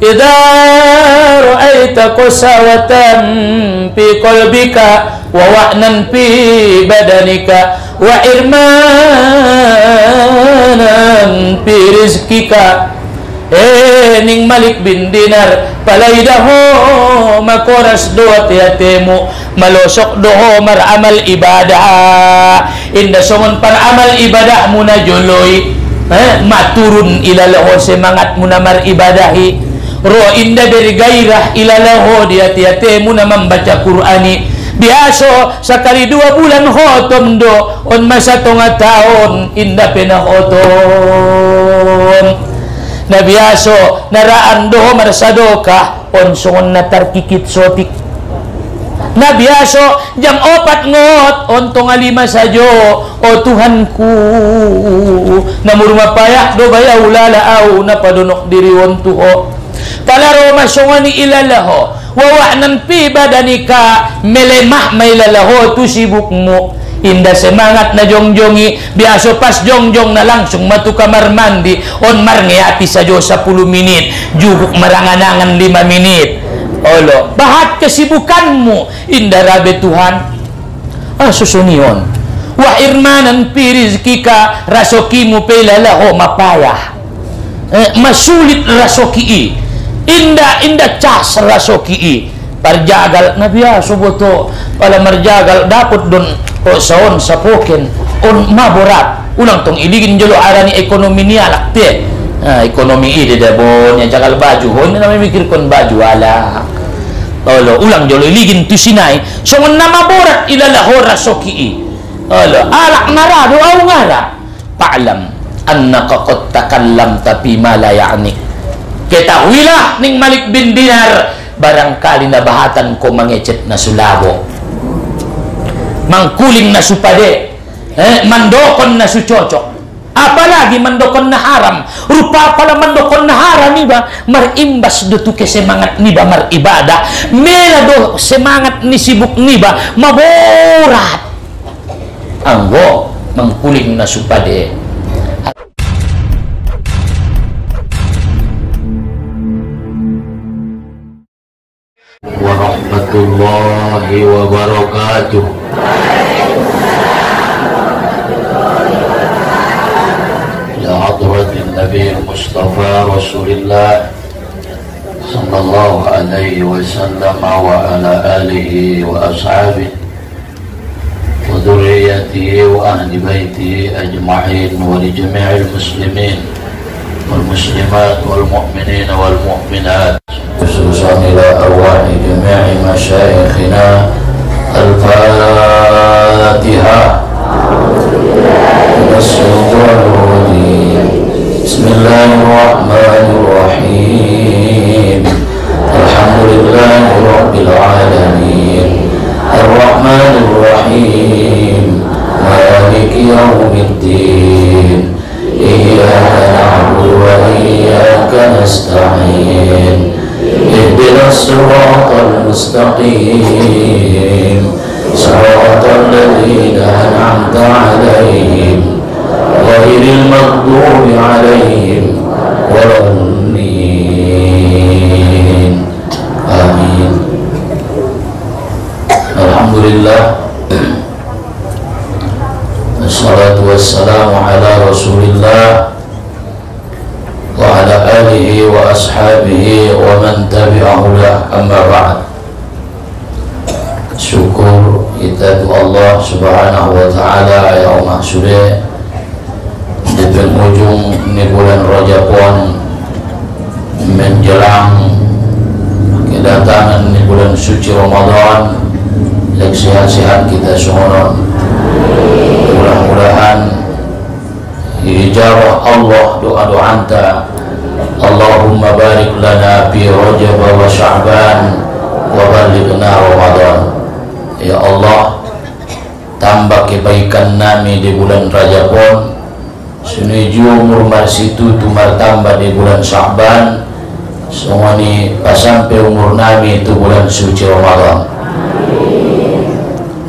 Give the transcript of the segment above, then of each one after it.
idza ra'aita qasawatan fi qalbika wa wa'nan fi badanika wa irmanan fi eh ning Malik bin Dinar palaydaho makoras doat yatemu malosok doho maramal ibadah. Inda songon amal ibadah muna joloy eh, maturun ilalaho semangat muna mar ibadahi ro inda dari gairah ilalaho dia tiate muna membaca Qur'ani biaso sakali dua bulan hotom do. On masa tonga tahun inda penahotom na biaso naraan do marsadoka on sungon na tarkikit sotik. Na biaso jam opat ngot ontong alima sajo o Tuhanku. Namur mapayah do baya ulala au na padunok diri wontuho palaro masungani ilalaho. Wawanan pi badanika melemah mailalaho. Tu sibukmu. Indah semangat na jongjongi biasa pas jongjong na langsung matu kamar mandi. On mar ngeati sajo 10 menit jubuk maranganangan 5 menit olo bahat kesibukanmu. Indah rabe Tuhan. Ah susunion wa irmanan pi rizkika. Rasokimu pelalaho mapayah eh, masulit rasoki inda inda cas rasoki i. Parjagal na biasa boto. Pala marjagal dapat don o saon sa poken on maborat. Ulang tong iligin jolo arani ekonomi ni alak ah, ekonomi ide da bon ya jagal baju. Hon na mikir kon baju ala Olo, ulang jolo iligin tu sinay so na maborat ilalaho rasoki i. Olo, alak narado aw ngara. Paalam annaka qad takallamta ma la ya'ni Ketahuilah ning Malik bin Dinar barangkali nabahatan ko mangecet na sulabo. Mangkuling na supade. Eh, mandokon na sucocok. Apalagi mandokon na haram. Rupa pala mandokon na haram iba. Marimbas do tu ke semangat niba maribada. Mela do semangat ni sibuk niba maborat. Anggo mangkuling na supade الله وبركاته. لحضرة النبي المصطفى رسول الله صلى الله عليه وسلم وعلى آله وأصحابه وذريته وأهل بيته أجمعين ولجميع المسلمين والمسلمات والمؤمنين والمؤمنات. خصوصا إلى أرواح جميع مشايخنا. الفاتحة. بسم الله الرحمن الرحيم. الحمد لله رب العالمين. الرحمن الرحيم. مالك يوم الدين. إياك نعبد وإياك نستعين. الصراط المستقيم. صراط الذين أنعمت عليهم غير المغضوب عليهم ولا الضالين. آمين. الحمد لله الصلاة والسلام على رسول الله. آله وأصحابه ومن تبعه له أما بعد syukur kita tu Allah subhanahu wa ta'ala ya Allah sudah di penghujung ini bulan Rajab pun menjelang kedatangan ini bulan suci Ramadan yang sehat-sehat kita semua mudah-mudahan ijabah Allah doa-doa anta Lana fi Rajab wa Sya'ban wa balighna Ramadan. Ya Allah tambah kebaikan nami di bulan Rajab pun. Sunuju umur marsitu tumar tambah di bulan Sya'ban. Semua ni sampai umur nami itu bulan suci Ramadan.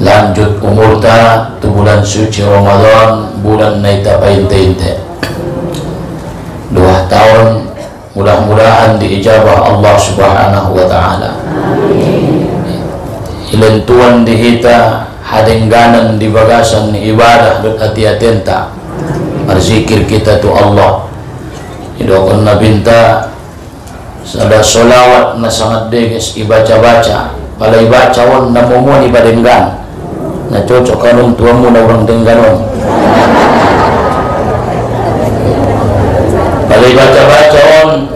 Lanjut umur ta tu bulan suci Ramadan bulan naita painte dua tahun mudah-mudahan diijabah Allah subhanahu wa ta'ala. Ilentuan dihita hadengganan di bagasan ibadah dan hati-hatenta berzikir kita tu Allah. Idokon na binta sada solawat na sangat deges ibaca-baca. Pala ibaca wan na mumuan ibadenggan na cocok kanong tuamu na orang dengganon pala ibaca-baca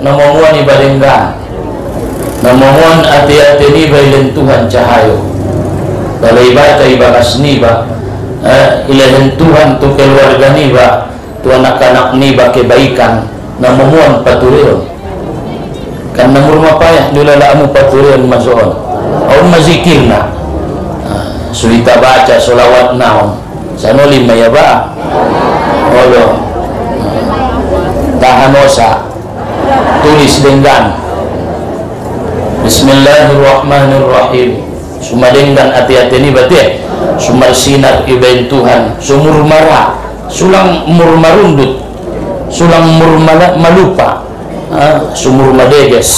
wan na mumuan ibadenggan na mumuan ati-ati ni bailen Tuhan cahayo pala ibaca ibakas ni ba. Eh, ilahin Tuhan tu keluarga ni ba. Tu anak-anak ni ba kebaikan. Na mumuan paturion kan namur mapaya nilala mo paturion masoon o mazikir na. Uh, sulita baca solawat naon. Maya ba? Olo uh, tahanosa tulis dengan Bismillahirrahmanirrahim. Sumadenggan hati-hati ini berarti Sumar sinar ibain Tuhan. Sumur marah Sulang murmarundut sulang murmala malupa. Ha? sumur madeges.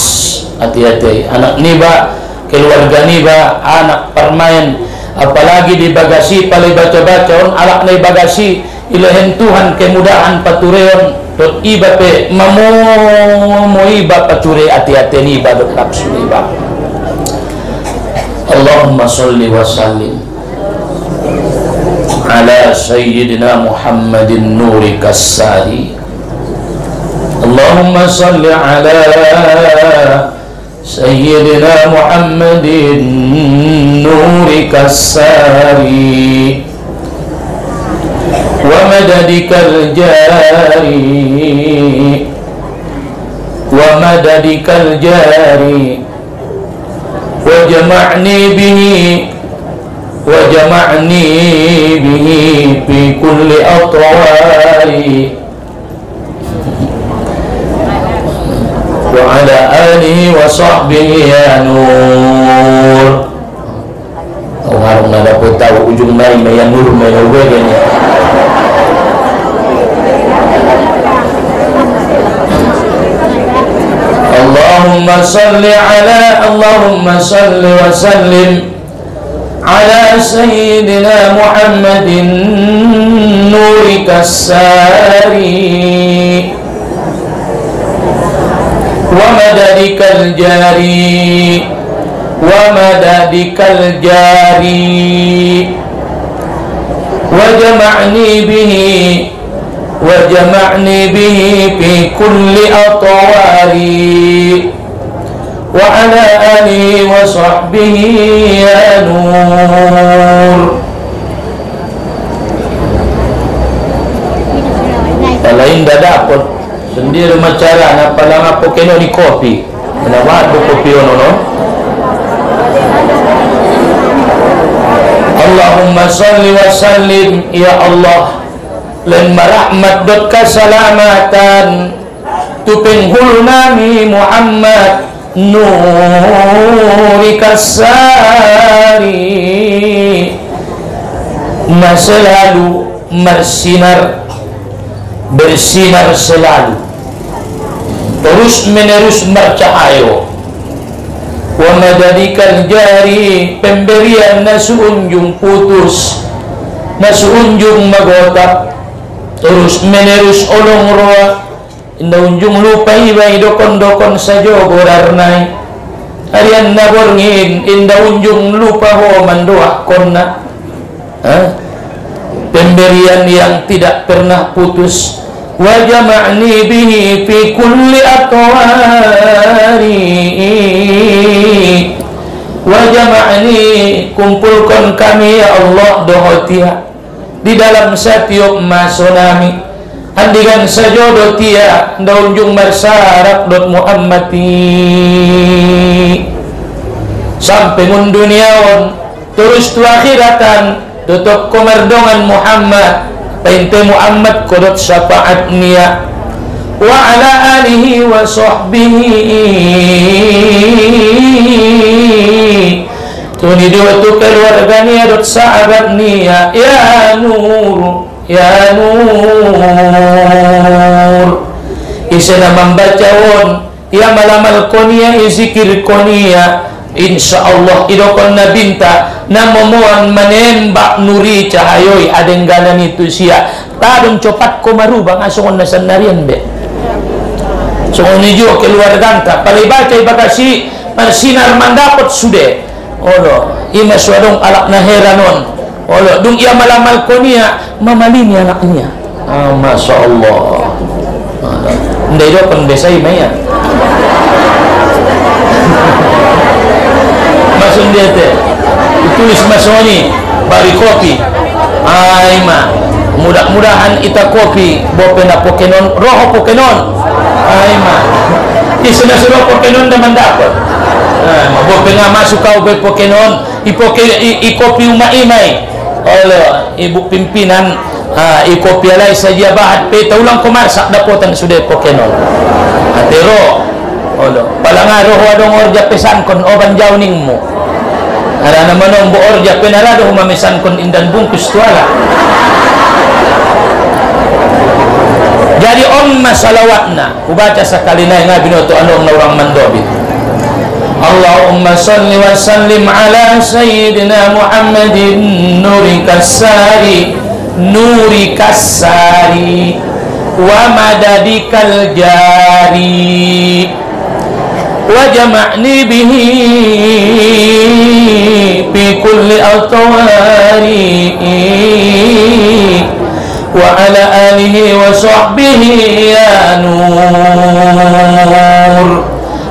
Hati-hati. Anak niba keluarga niba anak permain. Apalagi di bagasi palai baca-baca. On alak na bagasi ilahen Tuhan kemudahan patureon dot iba pe mamo mo iba pature ati ati ni iba dot nafsu iba. Allahumma salli wa sallim. Ala sayyidina Muhammadin nuri kasari Allahumma salli ala sayyidina Muhammadin nuri kasari ومددك الجاري ومددك الجاري وجمعني به وجمعني به في كل أطواري وعلى آله وصحبه يا نور Oh harung na dapat tahu ujung mai may nur may uwegen ya. اللهم صل على اللهم صل وسلم على سيدنا محمد نورك الساري ومددك الجاري ومددك الجاري وجمعني به وجمعني به في كل أطواري وعلى آله وصحبه يا نور Lain dah dapat sendiri macara na pala nga po kino ni kopi na wado kopi ono no Allahumma salli wa sallim ya Allah lan marahmat dot kasalamatan tuping hulnami Muhammad nuri kasari na selalu marsinar bersinar selalu. Terus menerus bercahaya. Wa madadikal jari pemberian nasuunjung putus nasuunjung magotak terus menerus olong roa Indah unjung lupai bai dokon dokon sajo borarnai arian na borngin indah unjung lupa ho mandoa konna ha? pemberian yang tidak pernah putus. Wajah makni bihi fi kulli atwari. Wajah makni kumpulkan kami ya Allah dohotia. Di dalam setiap masonami andikan saja dotia daunjung marsarak dot Muhammadi sampai duniawan terus tu akhiratan tutup komerdongan Muhammad. Painte Muhammad kodot syafaat niya wa ala alihi wa sahbihi. Tuni dua tu keluarga niya dot sahabat niya ya nur ya nur. Isa na membaca won. Ia malamal konia izikir konia. Insya Allah idokon na binta. Na momoan menembak nuri cahayoi. Adengganan itu sia. Tadong copat ko marubang asongon na sanarian be. So nijo keluar ganta. Palibaca ibakasi sinar mandapot sude. Olo ima suadong alak na heranon olo dung ia malamal konia mamalini anaknya. Ah, Masya Allah. Hindi do pang desay maya. Masun dia te tulis masoni bari kopi. Ay ma. Mudah-mudahan ita kopi bope na pokenon roho pokenon ay ma. Isa na suruh pokenon naman dapat ay ma bope nga masuk kau be pokenon ipoke i, i kopi Olo, ibu pimpinan uh, ikopi alay sa dia bahat pe taulang kumarsak dapotan sudah pokenon atero Olo, palangaro ho adong orja pesan kon oban jauning mo ada naman ang buor ja penarado humamisan kon indan bungkus tuala. Jadi on masalawatna kubaca sekali na nga binoto anong nawang mandobit اللهم صل وسلم على سيدنا محمد نورك الساري نورك الساري ومددك الجاري وجمعني به في كل أطواري وعلى آله وصحبه يا نور.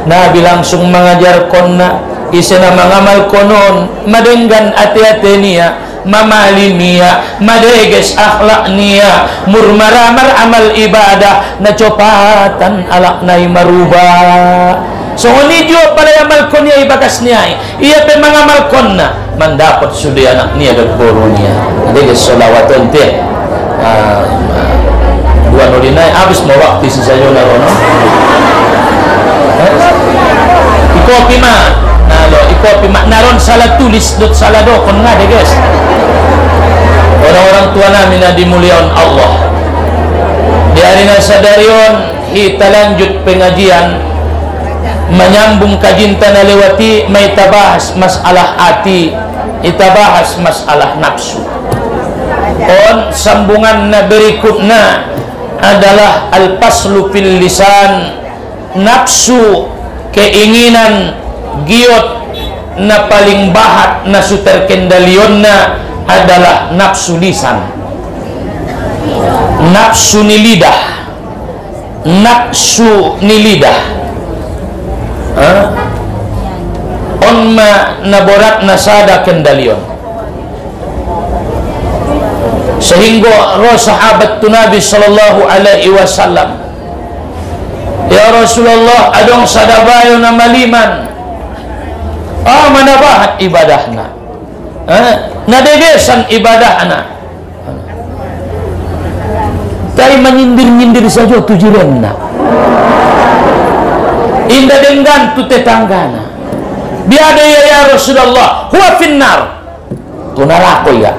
Nabi langsung mengajar konna isena mengamal konon madenggan ati-ati niya mamalimia madeges akhlak niya murmaramar amal ibadah na copatan alak nai marubah So unijo pala amal kon niya ibakas niya. Iya pe mga amal kon na mandapat sudi anak niya guru niya. Ade ke solawaton te. Ah, dua no dinay abis waktu si sayo na. Ikopi ma. Nalo ikopi ma naron salah tulis dot salah do kon nga de guys. Orang-orang tua namin na dimuliakan Allah. Di hari na sadarion kita lanjut pengajian menyambung kajinta na lewati may tabahas masalah ati itabahas masalah nafsu on sambungan na berikutnya adalah al-paslu fil lisan nafsu keinginan giot na paling bahat na suterkendalion na adalah nafsu lisan. Nafsu ni lidah. Nafsu ni lidah. On ma naborat nasada kendalion. Sehingga roh sahabat tu Nabi sallallahu alaihi wasallam Ya Rasulullah adong sadabayo na maliman. Ah manabahat ibadahna. Eh, nadegesan ibadahna. Tay menyindir-nyindir saja tujuanna. Inda dengan tu tetanggana. Biada ya ya Rasulullah huwa finnar. Tunarako ya.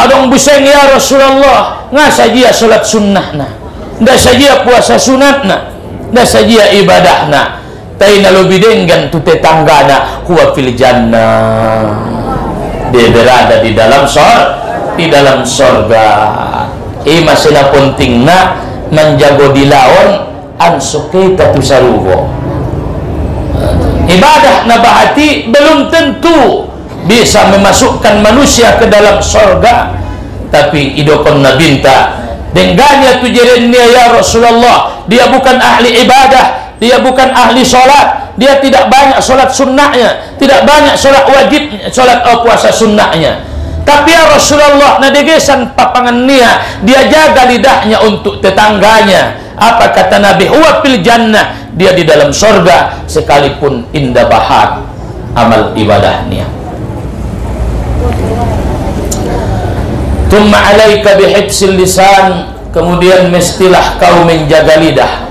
Adong buseng ya Rasulullah nga saja salat sunnahna nda saja puasa sunatna. Nda saja ibadahna. Tay nalubidenggan tu tetanggana huwa fil jannah. Dia berada di dalam sor di dalam sorga. Ini masalah pentingnya menjago di lawan ansukita tusarugo ibadah nabahati belum tentu bisa memasukkan manusia ke dalam sorga. Tapi idokon nabinta dengannya tujirinnya ya Rasulullah dia bukan ahli ibadah dia bukan ahli sholat dia tidak banyak sholat sunnahnya tidak banyak sholat wajib sholat oh, puasa sunnahnya. Tapi ya Rasulullah nadegesan papangan nia dia jaga lidahnya untuk tetangganya. Apa kata Nabi? Huwa fil jannah. Dia di dalam sorga sekalipun indah bahat amal ibadahnya Tumma alaika bihibsil lisan. Kemudian mestilah kau menjaga lidah.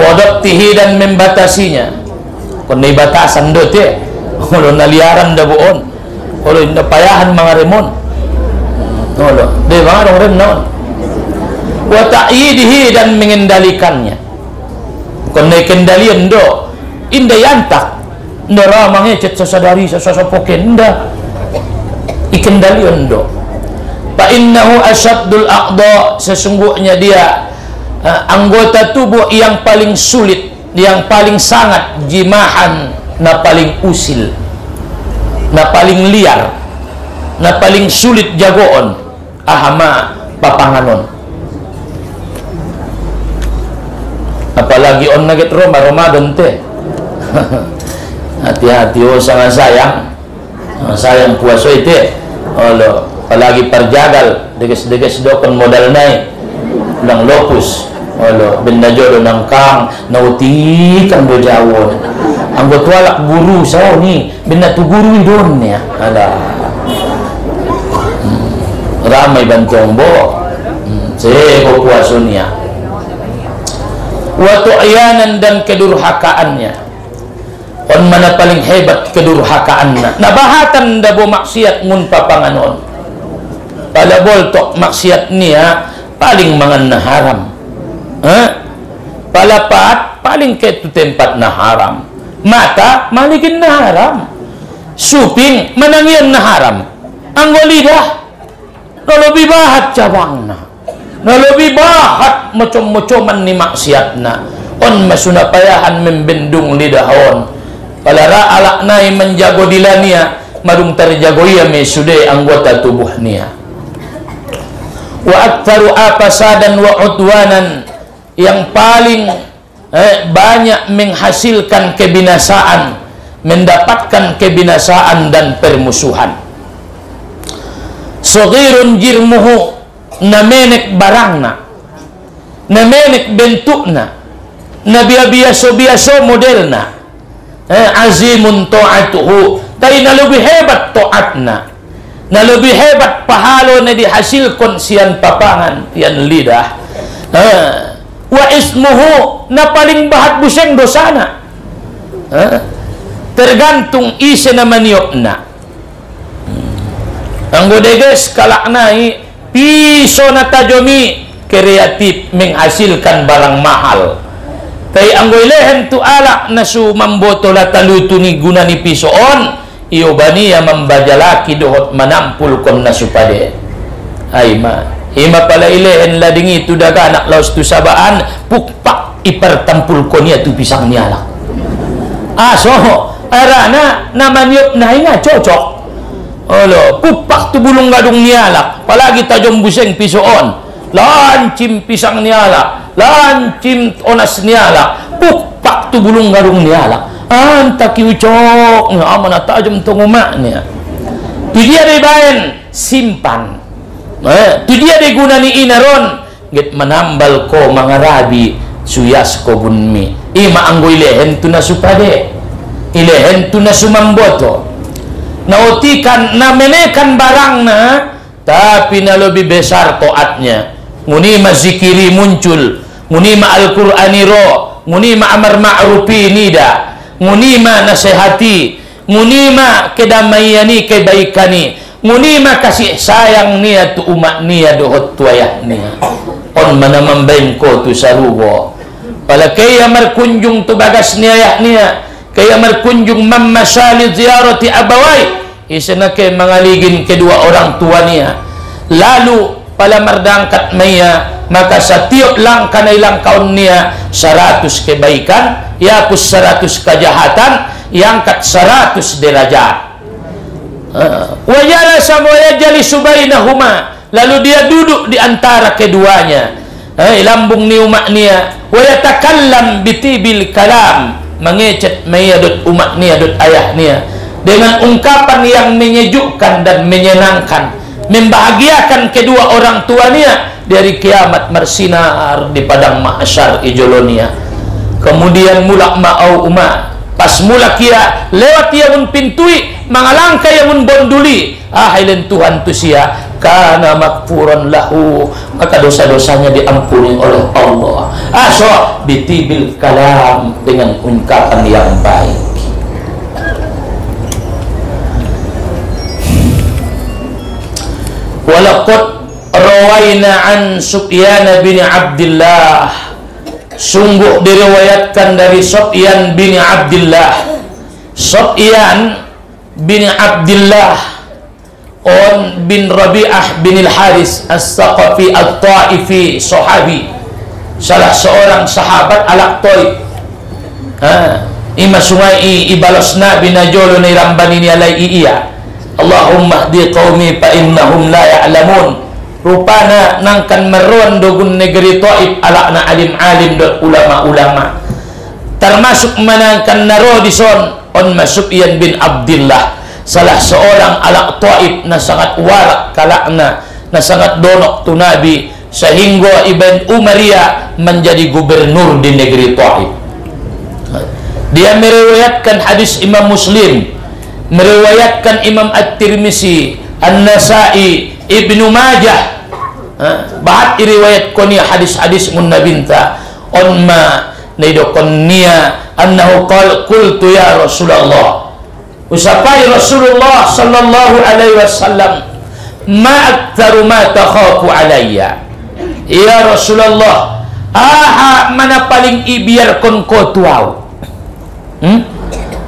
Wadabtihi dan membatasinya. Kung batasan dote ya. Kalau naliaran da buon. Kalau payahan mga remon. Olo, di ba? Anong rem noon? wa dan mengendalikannya. Konne kendalian do inda yantak. Nda ramangnya cet sasadari sasapoken nda ikendalian do fa innahu asyaddul aqda. Sesungguhnya dia uh, anggota tubuh yang paling sulit yang paling sangat jimahan na paling usil na paling liar na paling sulit jagoon ahama papanganon apalagi on nagit Roma Ramadan teh. Hati-hati oh sangat sayang. Sayang puasa itu Allah apalagi perjagal deges-deges dokon modal naik. Ulang lopus. Allah benda jodoh nang kang nautikan do jawon. Anggo tualak guru sao ni. Benda tu guru idon ya. Ada. Hmm. ramai bantong bo hmm. sebo puasunya wa tu'yanan dan kedurhakaannya on mana paling hebat kedurhakaanna nabahatan dabo maksiat ngun papanganon pada boltok maksiat niya paling mangan na haram. Ha? palapat paling ketu tempat na haram. Mata maligin na haram. Suping manangian na haram. Ang lidah no lebih bahat cabang na. Na lebih bahat macam-macaman ni maksiatna on masuna payahan membendung lidahon palara alak nai menjago dilania marung terjago ia mesude anggota tubuhnya wa aktsaru apasadan wa udwanan. Yang paling eh, banyak menghasilkan kebinasaan mendapatkan kebinasaan dan permusuhan. Sogirun jirmuhu namenek barangna namenek bentukna na biasa-biasa modelna eh, azimun ta'atuhu tapi lebih hebat ta'atna na lebih hebat pahalo na dihasilkan sian papangan tian lidah. Eh, wa ismuhu na paling bahat buseng dosana eh, tergantung isi na maniok na. Hmm. ang godeges kalaknai piso na tajomi kreatif menghasilkan barang mahal. Kay ang lehen tu ala na su mamboto la taluto ni guna ni piso on iyo baniya mambajalaki dohot manampul kon na supade. Ay ma ima pala ilehen ladingi tu daga anak laos tu sabaan pukpak ipertampul kon ya tu pisang nialak ah so arana namanyop na inga cocok. Olo, pupak tu bulung gadung nialak, palagi tajam buseng pisoon. Lancim pisang nialak, lancim onas nialak, pupak tu bulung gadung nialak. Anta kiucok, aman tajam tu ngumaknya. Tu dia bayan simpan. Eh, tu dia guna ni inaron, get menambal ko mangarabi suyas ko bunmi. Ima anggo ilehen tu nasupade. Ilehen tu nasumamboto nautikan na menekan barangna tapi na lebih besar toatnya nguni ma zikiri muncul nguni ma al-qur'ani ro nguni ma amar ma'rufi nida nguni ma nasihati. Nguni ma kedamaiani kebaikani. Nguni ma kasih sayang nia tu umat nia dohot tuayah nia on mana membain ko tu sarugo pala kaya markunjung tu bagas nia nia. Kaya berkunjung mamma syali ziyarati abawai. Isana ke mengaligin kedua orang tuanya lalu pala merdangkat maya maka setiap langkah na ilang kaun niya seratus kebaikan yapus seratus kejahatan yang kat seratus derajat uh, wajala samaya jali subainahuma lalu dia duduk di antara keduanya. Eh, lambung ni umat niya wayatakallam bitibil kalam mengecet mayadut umat ni adut ayah ni dengan ungkapan yang menyejukkan dan menyenangkan membahagiakan kedua orang tuanya dari kiamat bersinar di padang mahsyar ijolonia. Kemudian mulak ma'au umat pas mula kia lewat ia mun pintui mangalangka ia mun bonduli. Ah Tuhan tu sia karena makfuran lahu maka dosa-dosanya diampuni oleh Allah. Aso bitibil kalam dengan ungkapan yang baik walaqad rawaina an Sufyan bin Abdullah sungguh diriwayatkan dari Sofyan bin Abdullah Sofyan bin Abdullah on bin Rabi'ah bin Al-Haris As-Saqafi Al-Ta'ifi Sahabi. Salah seorang sahabat toy ha ima sungai ibalos na binajolo ni rambani ni alai iya Allahumma di qaumi fa innahum la ya'lamun. Rupana nangkan meron dogun negeri Taif alakna alim-alim dan ulama-ulama. Termasuk menangkan naro di son on Masubyan bin Abdullah salah seorang alak Taif na sangat warak kalakna na sangat donok tu Nabi sehingga Ibn Umaria menjadi gubernur di negeri Taif. Dia meriwayatkan hadis Imam Muslim meriwayatkan Imam At-Tirmizi An-Nasai Ibnu Majah. Bahat iriwayat konia hadis-hadis munna on ma naido konia annahu qal qultu ya Rasulullah. Usapai Rasulullah sallallahu alaihi wasallam ma aktsaru ma takhafu alayya. Ya Rasulullah aha mana paling ibiarkon ko tuaw hmm?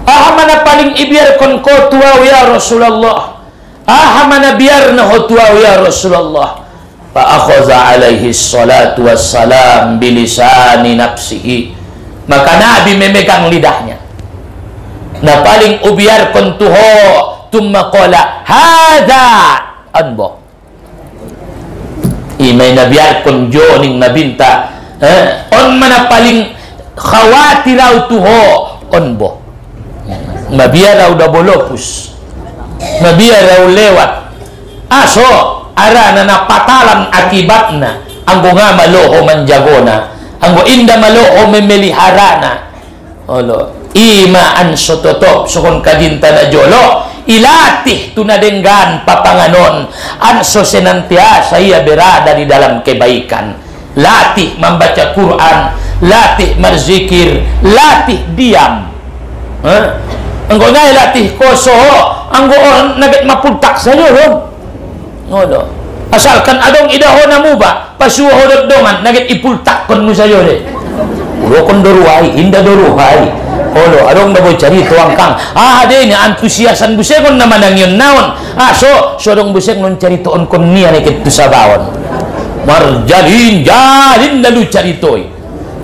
Aha mana paling ibiarkon ko tuaw ya Rasulullah aha mana biar na ho tuaw ya Rasulullah Fa'akhoza alaihi salatu wassalam bilisani nafsihi. Maka Nabi memegang lidahnya. Na paling ubiar kontuho tumma qala hadha anbo. Imay nabiar kon joning nabinta eh, on mana paling khawatiraw tuho onbo. Mabiyaraw da bolopus. Mabiyaraw lewat. Aso ara na napatalan akibatna. Anggo nga maloho manjagona anggo inda maloho memeliharana. Olo ima an sototop sukon kadinta na jolo. Ilatih tunadenggan papanganon. Anso senantiasa ia berada di dalam kebaikan. Latih membaca Quran. Latih berzikir latih diam. Eh? Anggo nga latih koso anggo orang nabit mapuntak saja dong ngono asalkan adong idaho na mo ba pasuho dongan nagit ipultak kon mo sayo de ulo kon doruhay inda doruhay Olo, adong na cari tuang kang. Ah, de ni antusiasan busekon naman ang yun naon. Ah, so, so dong busek nun cari tuon kon niya ni kitu sa bawon. Marjalin, jalin lalu cari toy.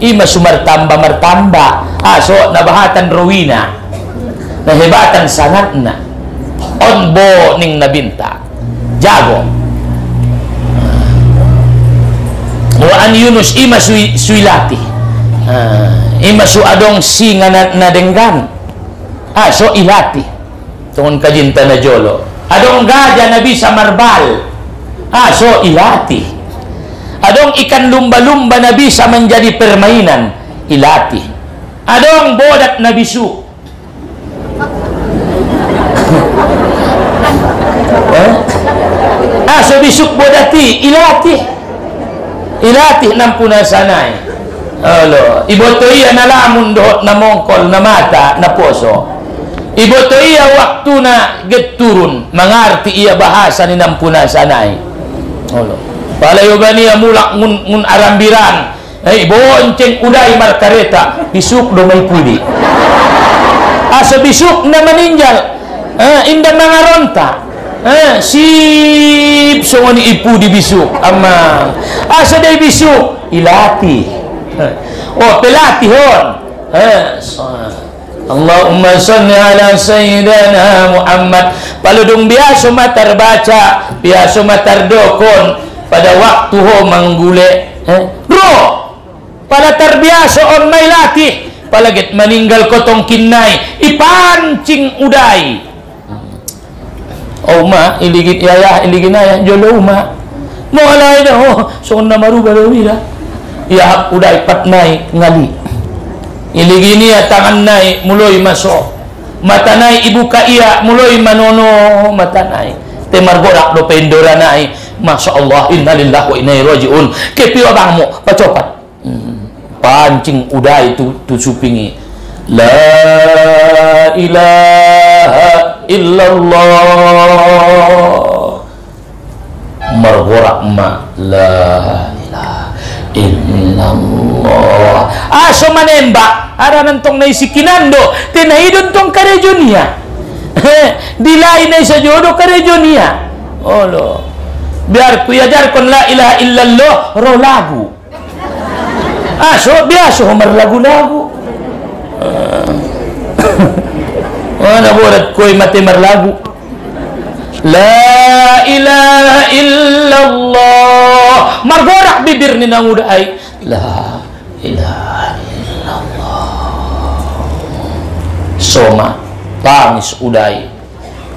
Ima sumartamba martamba. Ah, so, nabahatan ruina. Nahibatan sangat na. Onbo ning nabinta. Jago. Wa an Yunus ima sui, suilati. Uh, ima su adong singa na, na denggan ah so ilati. Tungon kajinta na jolo. Adong gaja na bisa marbal. Ah so ilati. Adong ikan lumba-lumba na bisa menjadi permainan. Ilati. Adong bodat na bisu ah so bisuk bodati ilati ilati nampuna sanay Alo, iboto iya na lamun dohot na mongkol na mata na poso. Iboto iya waktu na geturun mangarti iya bahasa ni nampuna sanay. Ba niya mulak ngun, ngun arambiran. Ay, bonceng uday markareta. Bisuk do pudi. Asa bisuk na maninjal. Ah, inda eh, sip. Songoni ipu di bisuk ama asa day bisuk ilati eh. oh pelati hon. Eh, Allahumma salli ala sayyidina Muhammad. Paludung biasa matar baca biasa matar pada waktu ho manggule eh? bro pada terbiasa on may latih. Palagit meninggal kotong kinai ipancing udai Oma iligit yaya iligin ayah jolo uma. Mo alay na oh so na maruba do ila. Ya udah ipat nai ngali. Iligin niya tangan nai muloy maso. Mata nai ibu ka iya muloy manono mata nai. Temar gorak do pendora nai. Masya Allah inna lillahi wa inna ilaihi rajiun. Kepiwa bang mo pacopat. Hmm. Pancing udah itu tu supingi. La ilaha illallah. Margorak ma la illallah. Allah aso menembak ada nantong na isikinando tinahidon tong karejonia dilay na isa jodo karejonia Allah biar ku yajarkan la ilaha illallah ro lagu. Aso biasa humar lagu-lagu Mana buat koi mati marlagu La ilaha illallah. Margorak bibir ni nang uday La ilaha illallah. Soma Tangis uday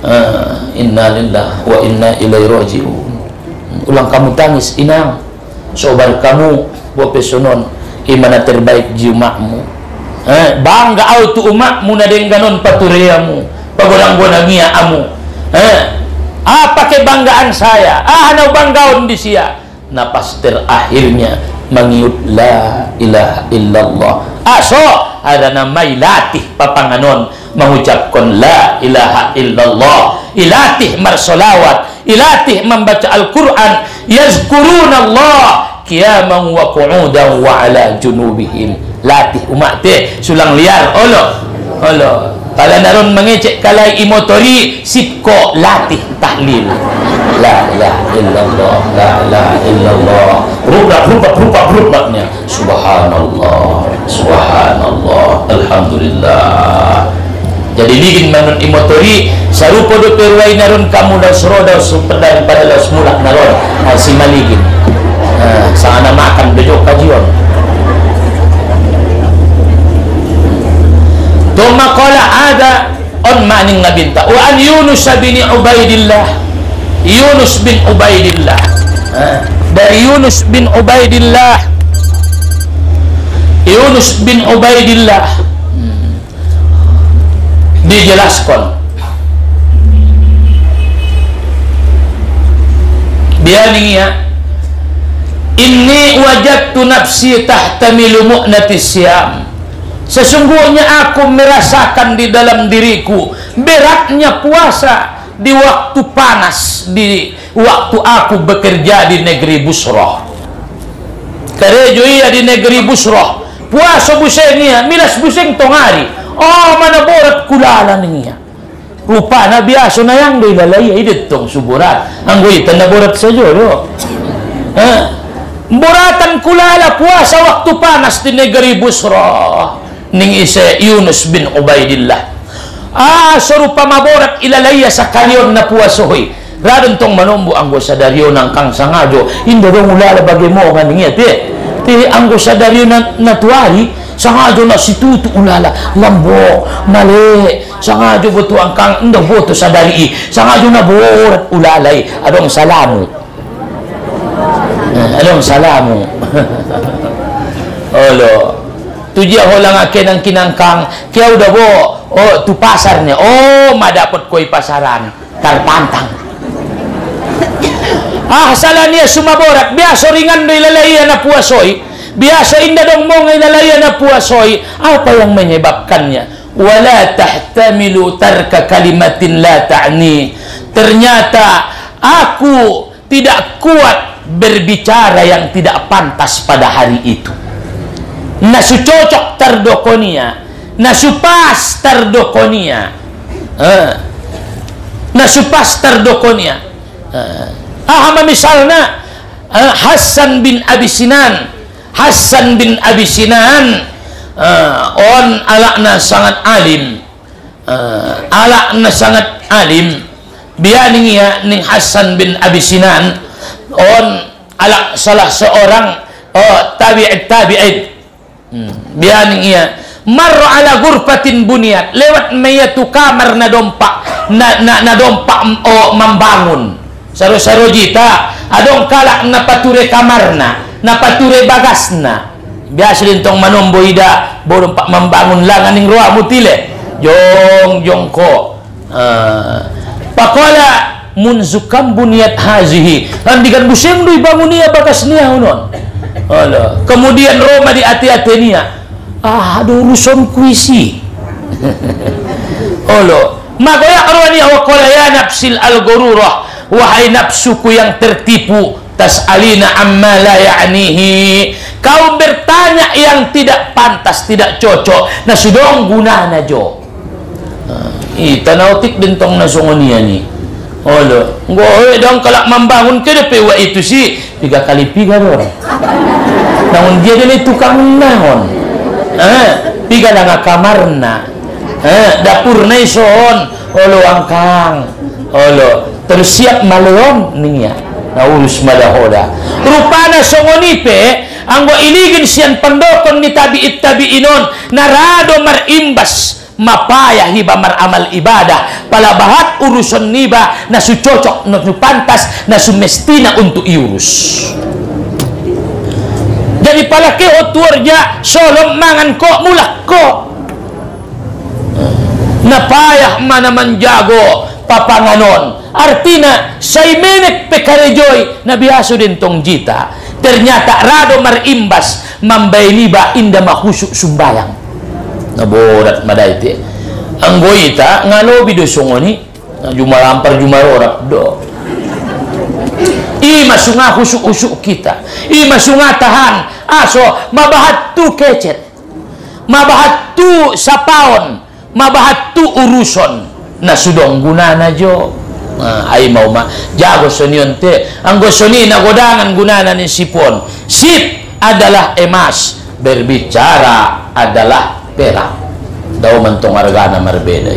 uh, Inna lillah wa inna ilai roji'un Ulang kamu tangis inang. Sobar kamu Buat pesonon Imana terbaik jimakmu eh, Bangga autu umakmu Nadengganon paturiamu Pagodang bonangia amu. Eh, apa kebanggaan saya? Ah na banggaon di sia. Napas terakhirnya mengiut la ilaha illallah. Aso ah, ada nama ilatih papanganon mengucapkan la ilaha illallah. Ilatih marsolawat ilatih membaca Al-Quran yazkurun Allah kiaman wa qu'udan wa ala junubihim latih umat teh sulang liar Allah Allah kalau narun mengecek kalai imotori sipko latih tahlil. La ilaha illallah la ilaha illallah. Rubak rubak rubak rubaknya subhanallah subhanallah alhamdulillah. Jadi bikin manun imotori sarupo do perwai narun kamu dah seroda superdang pada lah semula narun masih maligin. Sana makan bejok kajian Tuma kala ada on ma'ning nabinta wa an Yunus bin Ubaidillah. Yunus bin Ubaidillah. Eh? Dari Yunus bin Ubaidillah. Yunus bin Ubaidillah. Dijelaskan. Dia ya. Ini wajadtu nafsi tahtamilu mu'nati siyam. Sesungguhnya aku merasakan di dalam diriku beratnya puasa di waktu panas di waktu aku bekerja di negeri Busroh. Karejo iya di negeri Busroh. Puasa busengnya, milas buseng tongari. Oh, mana borat kulala niya. Rupa na biasa na yang di lalaya idit tong suburat. Ang guitan na borat sa jolo. Eh, kulala puasa waktu panas di negeri Busroh ning isa Yunus bin Ubaidillah ah serupa maborat ilalaya sa kanyon na puwasoy radon tong manombo ang sadaryo ng kang sangajo indo dong ulala bagi mo nga ningi ti ti ang sadaryo na natuari sangajo na situtu ulala. Lambo mali. Sangajo buto ang kang indo boto sadari sangajo na borat ulalay. Adong salamu. Eh, adong salamu. Olo tujuh orang akan ang kinangkang. Kaya udah bo oh tu pasarnya. Oh madapot koi pasaran. Tertantang ah salahnya sumaborat biasa ringan do ilalaya na puasoy biasa indah dong mo ilalaya na puasoy apa yang menyebabkannya? Wala tahtamilu tarka kalimatin la ta'ni. Ternyata aku tidak kuat berbicara yang tidak pantas pada hari itu nasu cocok terdokonia nasu pas terdokonia uh, nasu pas terdokonia uh, ah misalnya uh, Hasan bin Abi Sinan. Hasan bin Abi Sinan. Uh, on alakna sangat alim. Uh, alakna sangat alim. Bianing ya ning Hasan bin Abi Sinan. On alak salah seorang oh tabi'id tabi'id hmm. bianing iya. Marro ala gurfatin buniat lewat mayatu kamar na dompak na, na, na dompak o membangun. Saro-saro jita. Adong kalak na pature kamarna na pature bagasna biasa lintong manombo ida borong pak membangun langan ning roa mutile. Jong jong ko. Uh, pakola munzukam buniat hazihi. Andikan buseng dui bangunia bagas nia unon Alah. Kemudian Roma di ati Atenia. Ah, ada urusan kuisi. Olo. Magaya arwani wa qala ya nafsil al-gururah wahai nafsuku yang tertipu tas alina amma la ya'nihi kau bertanya yang tidak pantas tidak cocok na sudong guna na jo uh, ita nautik din tong nasungonia ni Olo, ngoe dong kalau membangun ke wa itu sih tiga kali tiga dong. Namun dia ini tukang naon. Eh, tiga lang kamarna. Eh, dapur na ison. Olo angkang. Olo, terus siap malon niya. Naulus madahoda. Rupana songonipe anggo iligin siyan pandokon ni tabiit tabiinon narado marimbas mapaya hiba maramal ibadah palabahat urusan niba na su cocok na pantas na su mestina untuk iurus. Jadi palaki oturja solom mangan ko mulak ko. Napayah mana manjago papanganon. Artina say menek pekarejoy na biaso din tong jita. Ternyata rado marimbas mambay niba inda mahusuk sumbayang naborat madaite anggoita ngalobi do songoni juma lampar juma rorak do. Ima sunga husuk husuk kita. Ima sunga tahan. Aso mabahat tu kecet. Mabahat tu sapaon. Mabahat tu uruson. Na sudong gunana jo. Nah, ay mau ma. Jago sonion te. Anggo soni na godangan gunana ni sipon. Sip adalah emas. Berbicara adalah perak daw man tong argana marbeda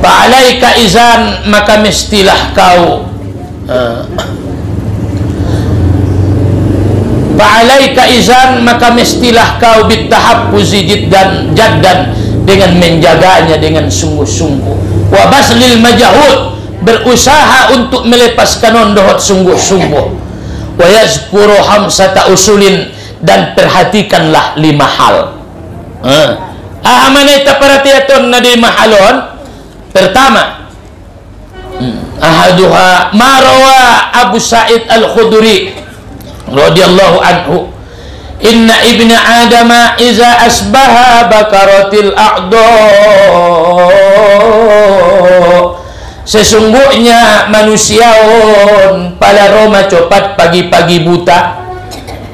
paalay ka izan maka mestilah kau uh, paalay ka izan maka mestilah kau bitahappuzi dan jaddan dengan menjaganya dengan sungguh-sungguh. Wa baslil majahud berusaha untuk melepaskan ondohot sungguh-sungguh. Wa yazkuru hamsata usulin dan perhatikanlah lima hal Ah, mana ita perhatian na di mahalon? Pertama, hmm, ahaduha marawa Abu Sa'id Al-Khudri radhiyallahu anhu. Inna ibna Adam iza asbaha bakaratil a'do. Sesungguhnya manusiaon pada Roma copat pagi-pagi buta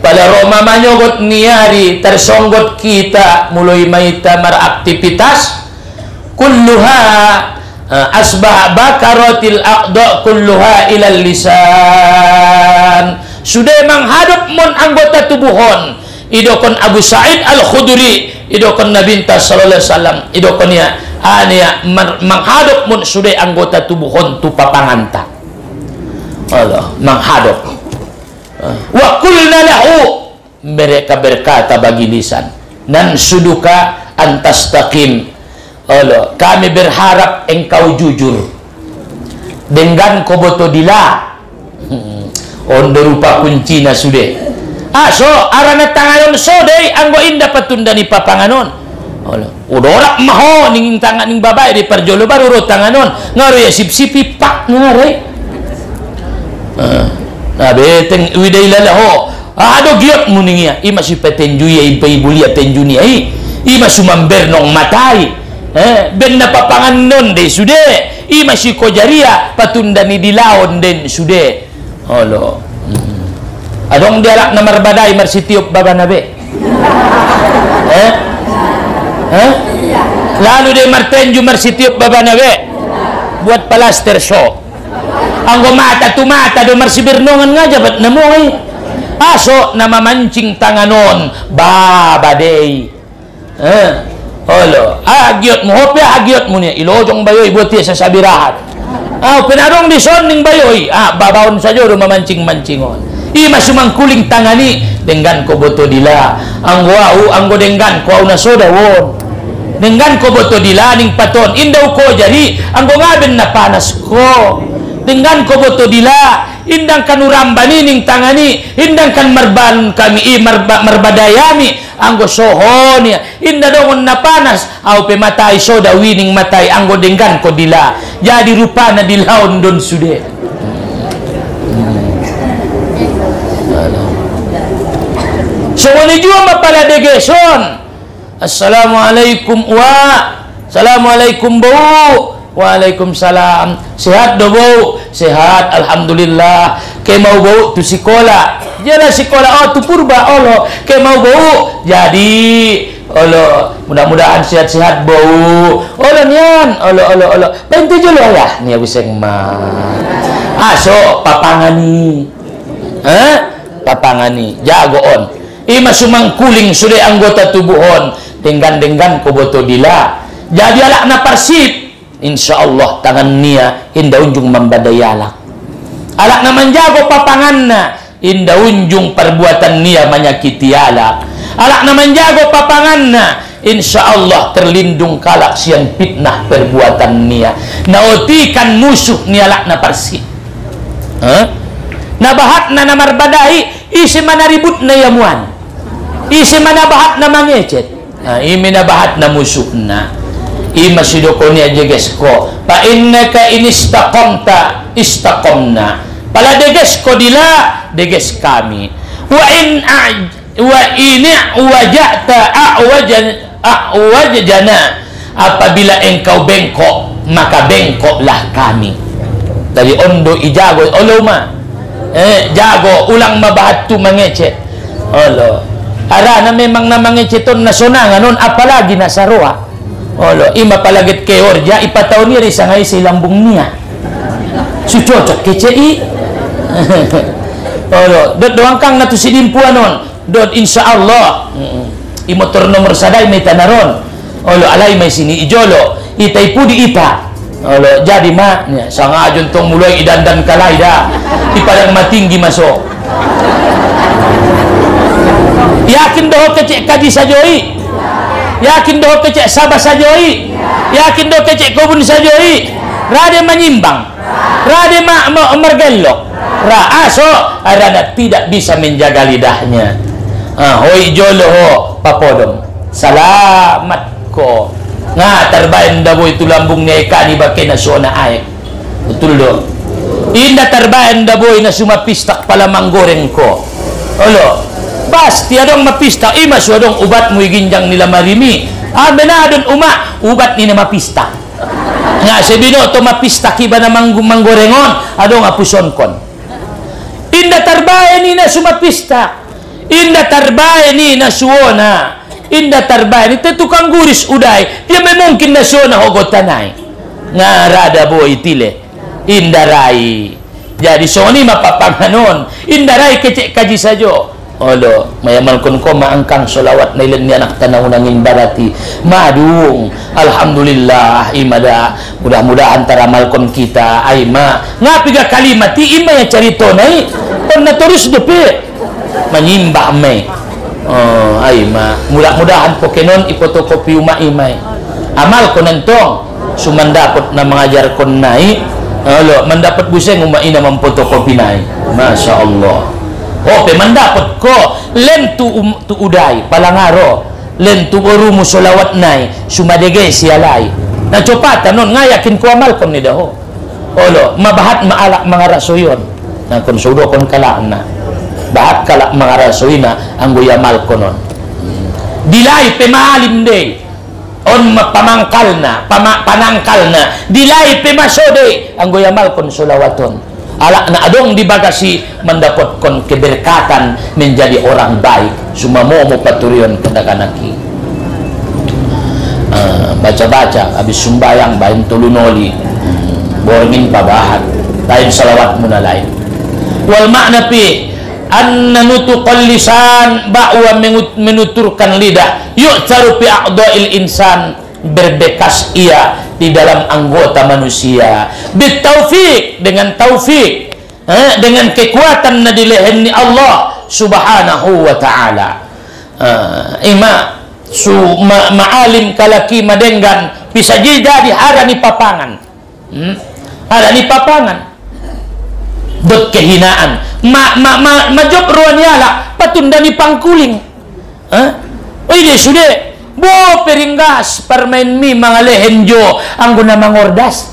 pada Roma manyogot niari tersonggot kita mulai maita aktivitas kulluha uh, asbah bakaratil aqda kulluha ilal lisan. Sudah menghadap mon anggota tubuhon. Idokon Abu Sa'id Al-Khudri idokon Nabi sallallahu alaihi wasallam idokon ya ania menghadap mon sudah anggota tubuhon tu papanganta Allah menghadap wa kulna lahu. Mereka berkata bagi lisan dan suduka antastaqim Allah kami berharap engkau jujur. Dengan koboto dila hmm. on berupa kunci na sude aso arana tangayon sode anggo inda patundani papanganon. Allah udorak maho ning tangan ning babae di perjolo baru ro tanganon. Ngaro ya sip-sipi pak ngare uh na beteng widai lalaho ado giot muningia ima si petenjuya ipa ibulia tenjunia i ima sumamber nong matai eh. Ben na papangan non de sude. Ima si kojaria patundani di laon den sude. Holo hmm. adong diarak na marbadai marsitiop baba nabe. Eh? Eh? Lalu de martenju marsitiop baba nabe. Buat palaster show anggo mata tu mata do marsibirnongan nga jabat namoy aso na mamancing tanganon baba day. Eh olo agyot mo hopya agyot mo niya ilojong bayoy buti sa sabirahat ah pinarong di son ning bayoy ah babawon sa do mamancing mancingon ima sumangkuling tangani dengan ko boto dila. Ang wau ang denggan ko na soda won. Dengan ko boto dila ning paton. Indaw ko jadi ang ngaben na panas ko dengan koboto dila indang kanuram banining tangani indang marban kami i marba, marbadayami anggo sohon ya. Inda dongon na panas au pe matai soda wining matai anggo dengan ko dila jadi rupa na dilaon don sude. So wani jua mapala degeson assalamualaikum wa. Assalamualaikum bau Waalaikumsalam. Sehat dobo? Sehat, alhamdulillah. ke mau bau tu sekolah? Jala sekolah oh tu purba Allah ke mau bau? Jadi Allah mudah-mudahan sehat-sehat bau. Allah nian. Allah Allah Allah bantu jelo ya ni bisa mah aso papangani eh papangani jago on. Ima sumang kuling sudah anggota tubuhon dengan-dengan ko boto dila jadi alak na persib insyaallah tangan nia indah unjung membadayalak alak na menjago papanganna indah unjung perbuatan nia menyakiti alak alak na menjago papanganna insyaallah terlindung kalak siang fitnah perbuatan nia. Naotikan musuh nia alak na persi huh? nabahat na namar badai isi mana ribut na yamuan. Isi mana bahat na mangecet. Nah, imi na bahat na musuh na ima sidokoni aja guys. Ko fa innaka in istaqamta istaqamna. Pala deges ko dila? Deges kami. Wa in wa in wajata awajan awajana apabila engkau bengkok maka bengkoklah kami. Dari ondo ijago oloma eh jago ulang mabahatu mangece. Olo. Arana memang namanya ceton nasonangan non apalagi nasaroa Olo, ima palagit ke orja ipataw ni rin sa ngay silambong niya. Sucocok kecei. Olo, dot doang kang natu sinimpuan non. Dot insya Allah. Imotor nomor saday may tanaron. Olo, alay may sini ijolo. Itay pudi ita. Olo, jadi ma, sa nga tong muloy idandan kalay da. Ipadang matinggi maso. Yakin doho kecek kaji sa joy yakin doh kecek sabah sajoi yakin doh kecek kubun sajoi rade menyimbang. Rade ma mergelok ra aso arana tidak bisa menjaga lidahnya. Ah jolo ho papodom salamat ko. Nga terbain dabo itu lambungnya ikan ibakai nasona ay betul do indah terbain dabo na sumapistak pala manggoreng ko. Olo bas tiadong mapista ima suadong ubat mo ginjang nila marimi ah benadon uma ubat ni na mapista. Nga sebino to mapista kiba na mang manggorengon. Adong apuson kon. Inda tarbaye ni na sumapista inda tarbaye ni na suona. Inda tarbaye ni tukang guris uday dia memungkin na suona hogotanay nga rada boy tile. Indarai jadi soni mapapanganon. Indarai kecek kaji sajo Olo, mayamal kun ko maangkang solawat na ilan anak tanaw nangin barati. Madung, alhamdulillah, imada. Mudah-mudahan taramal kon kita ay ma. Nga piga kalimat ti ima ya carito na eh. Pag naturus dupi, manyimba may. Oh, ay ma. Mudah-mudahan po kenon ipotokopi uma imay. Amal ko nantong sumandapot na mangajar kon nai. Olo, mandapat buseng umay na mampotokopi nai. Masya Allah. Oh, pemandapot ko. Len tu, um, tu uday, palangaro. Len tu urumu solawat nai, sumadege sialay. Na chopata non nga yakin ko amal kon ni daho. Olo, mabahat maala mga rasoyon. Na kon sudo kon kalaan na. Bahat kala mga rasoyna ang guyamal ko non. Dilay pemalim de. On pamangkal na, pama, panangkal na. Dilay pemasode ang guyamal kon sulawaton alak na adong di bagasi mendapatkan keberkatan menjadi orang baik. Sumamo mo paturion kadakanaki uh, baca-baca habis sumbayang bahin tulunoli. Hmm, borngin pabahat. Lain salawat muna lain. Wal makna pi an nutuqal lisan ba'wa menuturkan lidah. Yuk pi a'dha'il insan berbekas ia di dalam anggota manusia. Bitaufik dengan taufik eh, dengan kekuatan na dileheni Allah subhanahu wa ta'ala. Uh, ima su ma, maalim kalaki madenggan bisa jadi harani papangan. Hmm? harani papangan. Dot kehinaan. Ma ma ma majob ruan yala patundani pangkuling. Eh? ini sudah Bo peringgas permain mi mga lehenjo ang guna mangordas.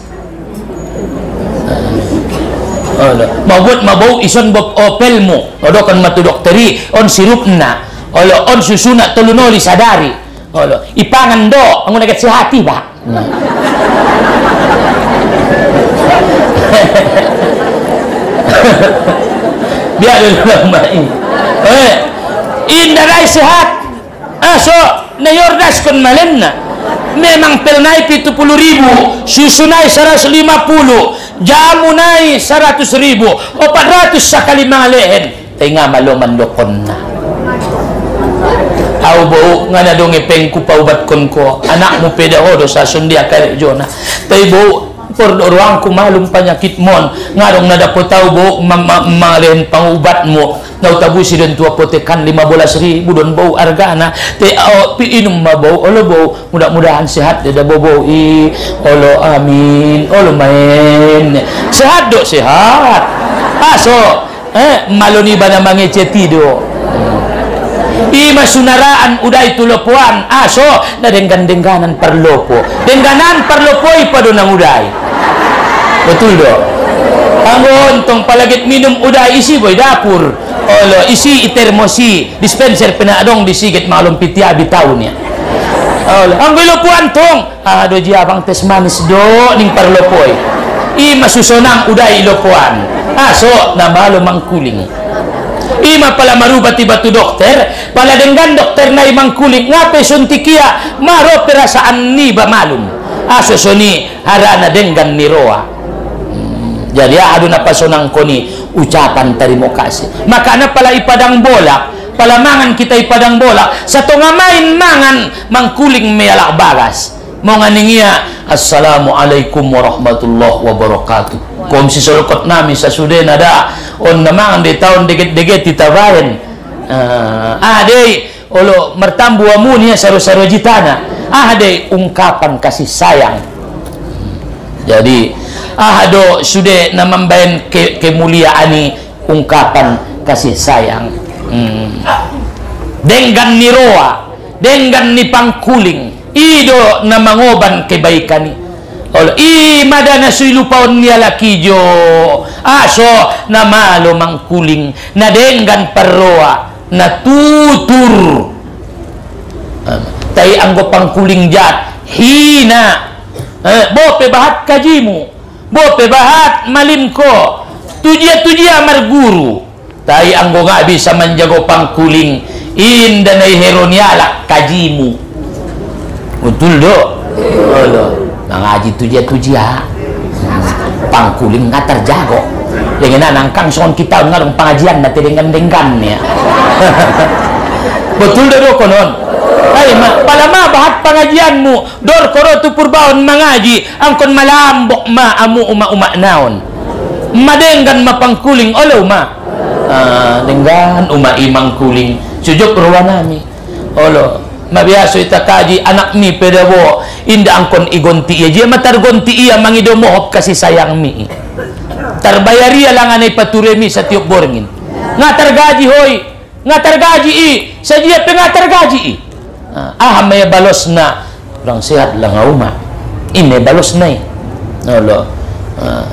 Olo, mabut mabaw ison bob opel mo. Olo kan matudokteri on sirup na. Olo on susuna tulunoli sadari. Olo ipangan do ang nagat si hati ba. biar lang mai eh indaray sehat aso na yordas kon malen na. Memang pelnai pitu puluh ribu susunai seratus lima puluh jamunai seratus ribu opat ratus sekali mangalehin tengah maluman lokon na. Au bau ngana donge pengku paubat kon ko. Anak mu peda hodo sa sundia kare jona tay bau por ruang ku malum penyakit mon. Ngarong nada po tau bo mangalen pangubat mo na utabusi dan tua potekan lima belas ribu don bau argana. Te oh, pi inum ma bau olo bau. Mudah-mudahan sehat dada bobo i. Olo amin olo main. Sehat dok sehat. Aso eh maloni bana mangece tido Ima sunaraan uday tulopuan aso na denggan-dengganan perlopo. Dengganan perlopo ipado nang uday. Betul do. Anggon tong palagit minum uday isi boy dapur. Olo isi itermosi dispenser penadong disigit malum pitia bitawnya. Olo ang bilopuan tong ado jiabang tes manis do ning perlopoy. Ima susonang uday ilopuan. Aso na malo mangkuling ima pala marubati batu dokter. Pala dengan dokter na imang kulit ngape suntikia maro perasaan ni ba malum. Aso soni harana dengan niroa hmm. jadi adu na pasonang koni ucapan terima kasih makanya pala ipadang bola pala mangan kita ipadang bola sa tonga main mangan mangkuling mealak bagas mo nganingia assalamualaikum warahmatullahi wabarakatuh. Kom si solokot nami sa suden ada on namangan di tahun deget-deget titabayan uh, ah deh olo mertambu amunia saru-saru jitana ah deh ungkapan kasih sayang. Jadi ah do sudah namambayan ke kemuliaan ungkapan kasih sayang. Hmm. dengan niroa dengan nipangkuling ido na mangoban kebaikan ni Olo, i madana sui lupaon niya lakijo. Aso na malo mangkuling na denggan perroa na tutur. Um, tay anggo pangkuling jat hina. Eh, bope bahat kajimu bope bahat malimko tujia tujia marguru tay anggo nga bisa manjago pangkuling inda na heroniala kajimu betul do Olo. Nangaji tujia tujia pangkuling terjago. Dengan nangkang son kita ngarong pengajian na dengan dengan ya betul do konon. Ay ma palama bahat pengajianmu. Dor koro tu purbaon mangaji angkon malambok ma amu uma uma naon madenggan mapangkuling olo ma uh, dengan uma imang kuling. Sujud perwanami olo mabiaso itakaji anak mi pedabo inda angkon igonti iya dia matar gonti iya mangido mohop kasih sayang mi. Tarbayaria lang anay paturemi sa tiok borngin nga targaji hoy nga targaji i. Sa pe nga targaji i? Ah may balos na. Orang sehat lang uma. Ini balos na eh nolo ah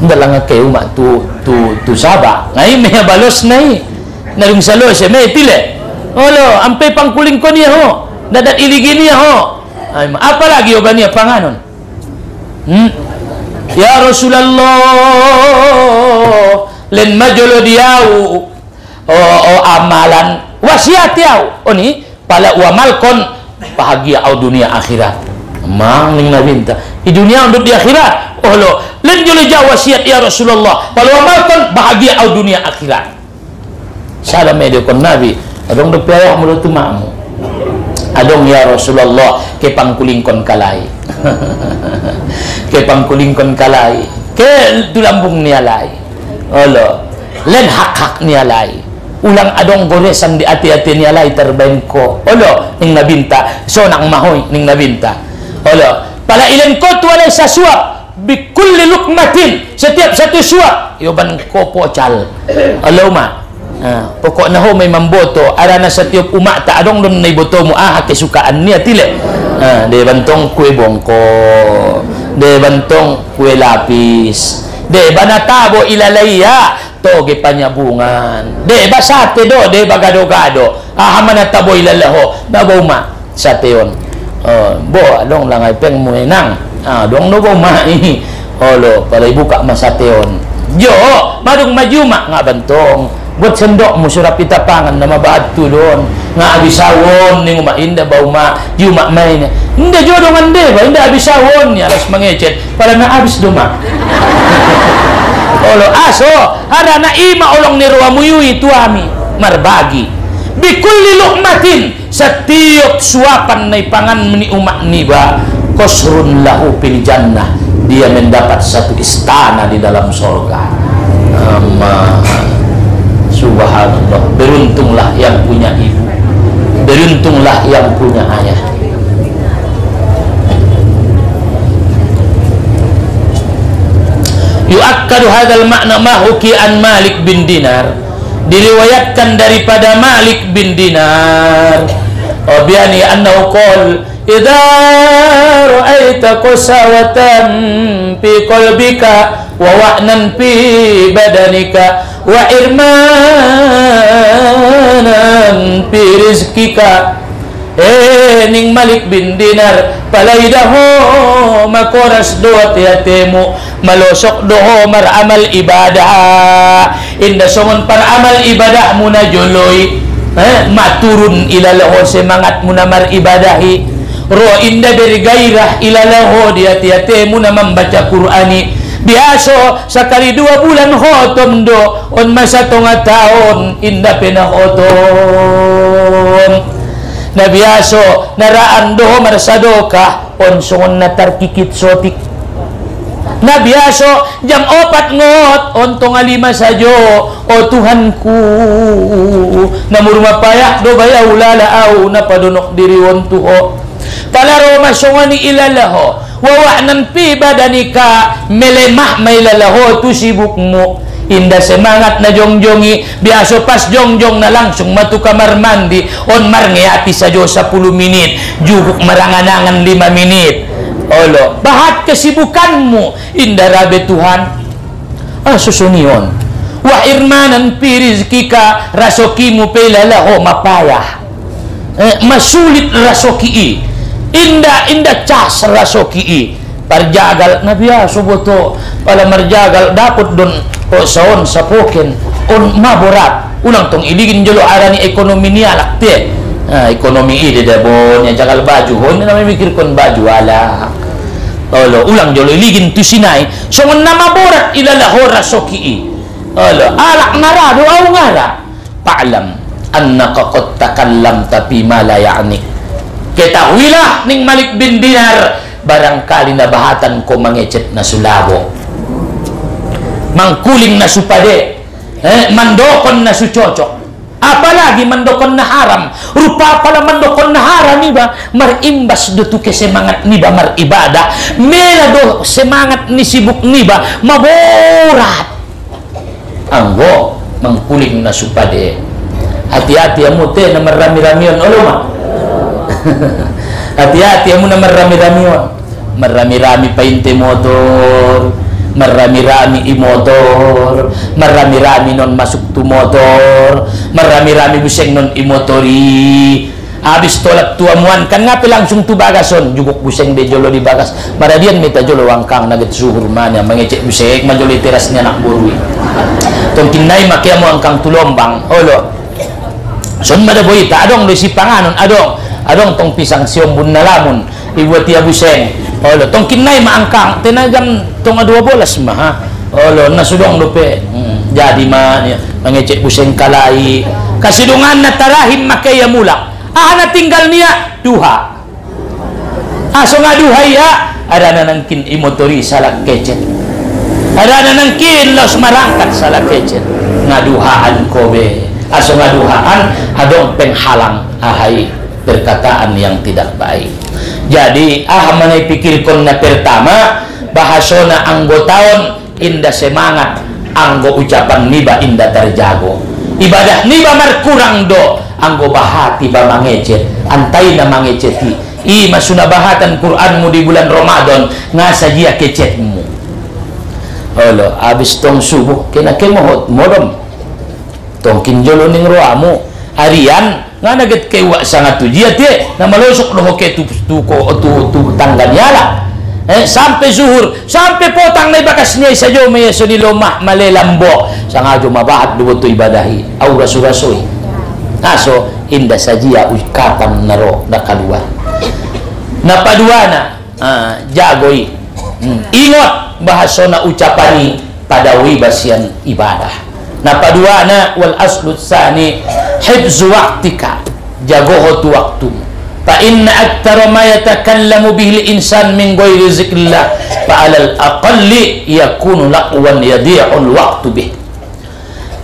hindi lang kay uma tu tu tu saba. Ngay may balos na eh narung salo siya may tile Olo, ampe pangkuling ko niya ho. Dadat iligin niya ho. Ay, apa lagi o panganon? Hmm? Ya Rasulullah, len majolo diyaw o, o amalan wasiat yaw. Oni, pala uamal kon bahagia au dunia akhirat. Mang ning nabinta. Di dunia untuk di akhirat. Olo, len jolo jaw wasiat ya Rasulullah. Pala uamal kon bahagia au dunia akhirat. Salam medio kon nabi adong nagpiyawak mo luto maamu adong ya Rasulullah ke pangkulingkon kalay ke pangkulingkon kalay ke tulambong niya lay olo len hak-hak niya lay ulang adong goresan di lay terbain ko. Olo ning nabinta so nang mahoy ning nabinta olo pala ilan ko tuwalay sa suwak bikulli lukmatin setiap satu suap yoban ko po chal Ha, pokok na ho may mamboto. Ara na sa tiop umak ta adong don nay boto mo ah kesukaan niya tile. Ha, de bantong kue bongko. De bantong kue lapis. De banatabo ilalaya toge panyabungan de basate do de bagado-gado ah manatabo ilalaho naboma sa teon oh, bo adong langay peng mo nang. Ah dong no ma olo para ibuka masateon jo madung majuma nga bantong buat sendok mo surap itapangan na mabaad tulon nga abisawon ning uma inda ba uma juma main inda jodo ngande ba inda abisawon ya alas mangecet para na abis duma olo aso ada na ima olong ni ruwa muyui tuami marbagi bikulli luqmatin setiap suapan na pangan ni umat niba kosrun lahu pil jannah. Dia mendapat satu istana di dalam sorga. Amma subhanallah. Beruntunglah yang punya ibu. Beruntunglah yang punya ayah. Yuakkadu hadal makna mahuki an Malik bin Dinar. Diriwayatkan daripada Malik bin Dinar. Oh biani annahu qol idza ra'aita qasawatan fi qalbika wa wa'nan fi badanika wa irmanan fi rizkika. Eh ning Malik bin Dinar palaidaho makoras doat yatemu malosok doho maramal ibadah. Inda songon paramal ibadah muna joloy eh, maturun ilalaho semangat muna mar ibadahi. Ro inda dari gairah ilalaho diati-ati muna membaca Qur'ani biaso sakali dua bulan khotom do on masa tonga tahun inda pinahotom na biaso naraan do marsadoka on songon na tarkikit sotik na biaso jam opat ngot on tonga lima sajo o Tuhanku namurma payak do baya ulala au na padunok diri on tuho palaro masongani ilalaho. Wawa'nan pi badanika melemah mailalaho tu sibukmu. Inda semangat na jongjongi biasa pas jongjong na langsung matu kamar mandi. On marngeati sajo 10 menit juguk maranganangan 5 menit olo bahat kesibukanmu inda rabe Tuhan. Ah susunion wa irmanan pi rizkika rasokimu pelalaho mapayah. Eh, masulit rasoki inda inda cas rasoki i. Parjagal nabiya subuto pala marjagal dapat don o saon sa poken on maborat ulang tong iligin jolo arani ekonomi niya lakte ah, ekonomi ide da bon ya jagal baju. Hon na mikir kon baju ala Olo, ulang jolo iligin tu sinay so na maborat ilalaho rasoki i. Olo, alak narado aw ngara pa'lam annaka qad fi ma la ya'nik ketahuilah ning Malik bin Dinar barangkali nabahatan ko mangecet na sulabo mangkuling na supade eh, mandokon na sucocok apalagi mandokon na haram rupa pala mandokon na haram iba marimbas do ke semangat niba maribadah mela do semangat ni sibuk niba maborat. Anggo mangkuling na supade hati-hati amu te na marami-ramion ulama hati-hati amu na marami-ramion marami-rami painte motor marami-rami imotor marami-rami non masuk tu motor marami-rami buseng non imotori. Habis tolak tuamuan kan ngapi langsung tu bagason juguk buseng de jolo di bagas. Maradian meta jolo wangkang naget suhur mana mengecek buseng majoli terasnya nak burui. Tong kinai makia mo angkang tulombang olo. Son mada boy ta adong do si panganon adong adong tong pisang siom bun nalamun ibu tia buseng olo tong kinai maangkang tenagam tong dua bolas mah ha? Olo nasudong lupe hmm, jadi mah ya, mengecek buseng kalai. Kasidungan na tarahim makaya mulak ah na tinggal niya duha. Aso nga duha ya ada na nangkin imotori salak kecet. Ada na nangkin los marangkat salak kecet. Ngaduhaan kobe. Aso ngaduhaan adong penghalang ahai perkataan yang tidak baik. Jadi ah manay pikirkon na pertama bahasona anggotaon inda semangat anggo ucapan niba inda terjago. Ibadah niba markurang do anggo bahati ba mangecet antay na mangeceti. I masuna bahatan Quranmu di bulan Ramadan nga sajia kecetmu. Olo, abis tong subuh kena kemohot modom. Tong kinjolo ning roamu. Harian nga naget kay wa sangat tu. Dia te na malosok no ke tu tu ko tu tu tanggal yala eh, sampai zuhur sampai potang na bakas niya sa jo may so nilomah malelambo sa nga jo mabahat to ibadahi. Au rasu-rasuy aso inda sajia uikatan naro na kaluar napaduana ah, jagoy hmm. ingot bahasa na ucapani pada wibasian ibadah napaduana wal aslu sani hibzu waktika jago tu waktumu. Fa inna aktsara ma yatakallamu bihi al-insan min ghairi zikrillah fa 'alal aqalli yakunu laqwan yadhi'ul waqtu bih.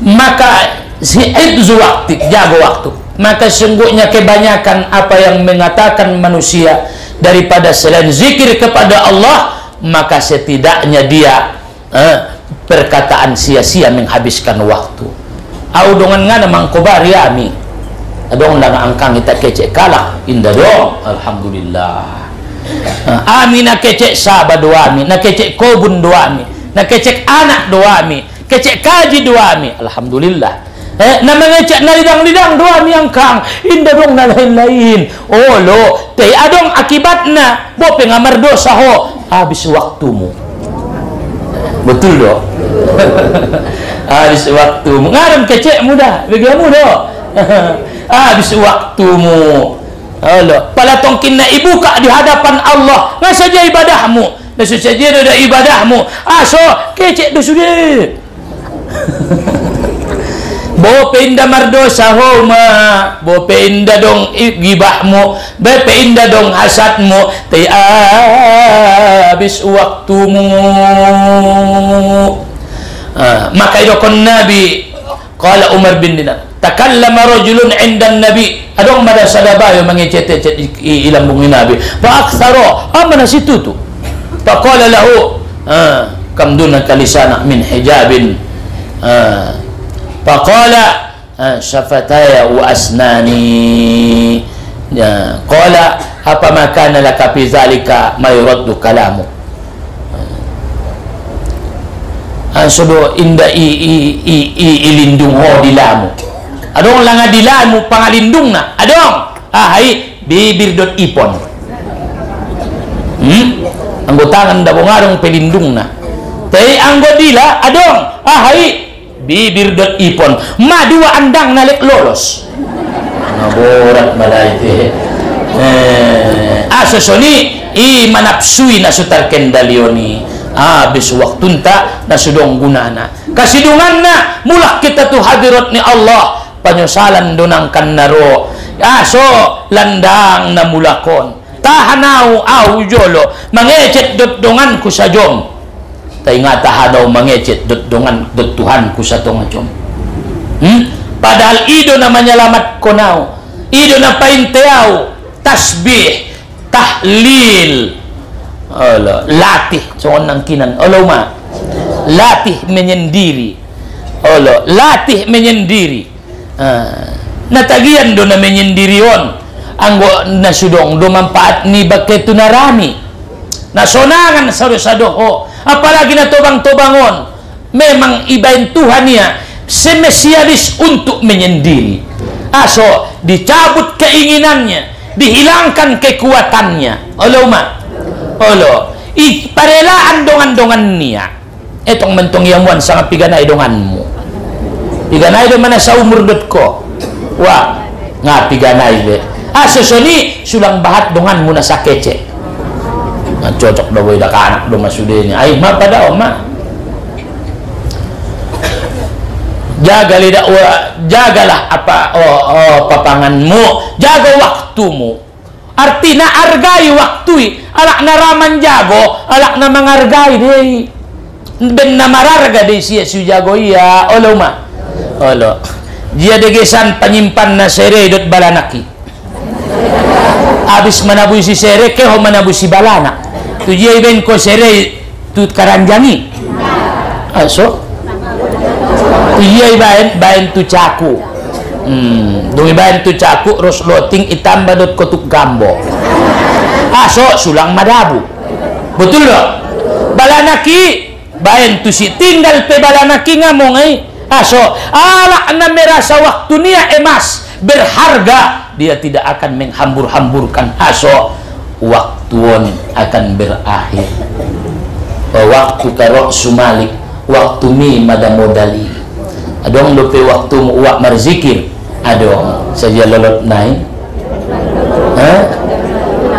Maka hibzu waktu jaga waktu. Maka sungguhnya kebanyakan apa yang mengatakan manusia daripada selain zikir kepada Allah maka setidaknya dia eh, perkataan sia-sia menghabiskan waktu. Au dengan ngana mangkobari ami. Adong lang angkang ita kece kalah. Inda dong. Alhamdulillah. Uh, ami na kece saba doami na kece kobun doami na kece anak doami kece kaji doami alhamdulillah. Eh, na mengecek na lidang-lidang doami angkang. Inda dong na lain-lain. Oh lo teh adong akibatna. Bo pengamar dosa ho. Habis waktumu betul do habis waktumu ngaram kecek muda begitu muda habis waktumu Allah pala tongkin na ibuka di hadapan Allah. Nggak saja ibadahmu nggak saja ada ibadahmu aso kecek do sudah Bo pinda mardosa homa, bo pinda dong gibahmu, be pinda dong hasadmu, ti habis waktumu. Ah, maka itu kon Nabi Qala Umar bin Dinar takallama rajulun 'inda nabi. Adong mada sadabayo mangecete ilang bungi nabi. Fa aktsaro amana situ tu? Fa qala lahu ah, kam duna kalisana min hijabin. Ah, fa qala ah, syafataya wa asnani. Ya qala apa makana laka fi zalika ma yuraddu kalamu? Sudo inda i, i, i, i, ilindung ho dilamu. Adong langa dilamu pangalindung na. Adong ahai bibir dot ipon. Hmm? anggo tangan da bongarong pelindung na. Tay anggo dila adong ahai bibir dot ipon. Madua andang nalik lolos. Ngaborat malaite eh, aso soni. I manapsui na sutar kendalioni. Habis waktu tak na sudong gunana. Kasidungan na mulak kita tu hadirat ni Allah. Penyesalan donangkan naro. Aso landang na mulakon. Tahanau au jolo. Mangecet dot dongan ku tay nga tahadaw mangecet dot dongan dot Tuhan ku sa tongajom hmm? padahal ido na manyalamat ko nao ido na painteaw tasbih tahlil. Allah latih. Soon ng kinan Allah ma latih menyendiri. Allah latih menyendiri. Uh, natagian do na menyendiri on. Anggo nasudong do manfaat ni baketu narami nasonangan sa sadoho apalagi na tobang-tobangon memang ibain Tuhan niya semesialis untuk menyendiri. Aso dicabut keinginannya dihilangkan kekuatannya. Allah ma. Olo. I parelaan dongan-dongan niya etong mentong yamuan sangat piganay donganmu. Piganay do mana sa umur ko. Wa nga piganay be. Ah sosoni sulang bahat dongan mo na sa kece nga cocok daw da kanak do masudin ay ma pada o ma jaga lidah jagalah apa oh, oh papanganmu. Jaga waktumu. Arti na argai waktu alak na raman jago alak na mangargai deh ben na mararga deh siya su jago iya olo ma olo. Dia degesan penyimpan na sere dot balanaki abis manabuy si sere keho manabuy si balana tu dia iben ko sere tu karanjangi aso tu dia iben bain tu caku Hmm, dumi bayan tu caku ros loting itam badot kotuk gambo. Aso sulang madabu. Betul loh? Balanaki bayan tu si tinggal pe balanaki ngamong ay. Aso ala na merasa waktu niya emas berharga dia tidak akan menghambur-hamburkan aso waktu waktu akan berakhir. Waktu karo sumalik waktu mi mada modali. Adong lupe waktu uak marzikir adong saja lolot naik eh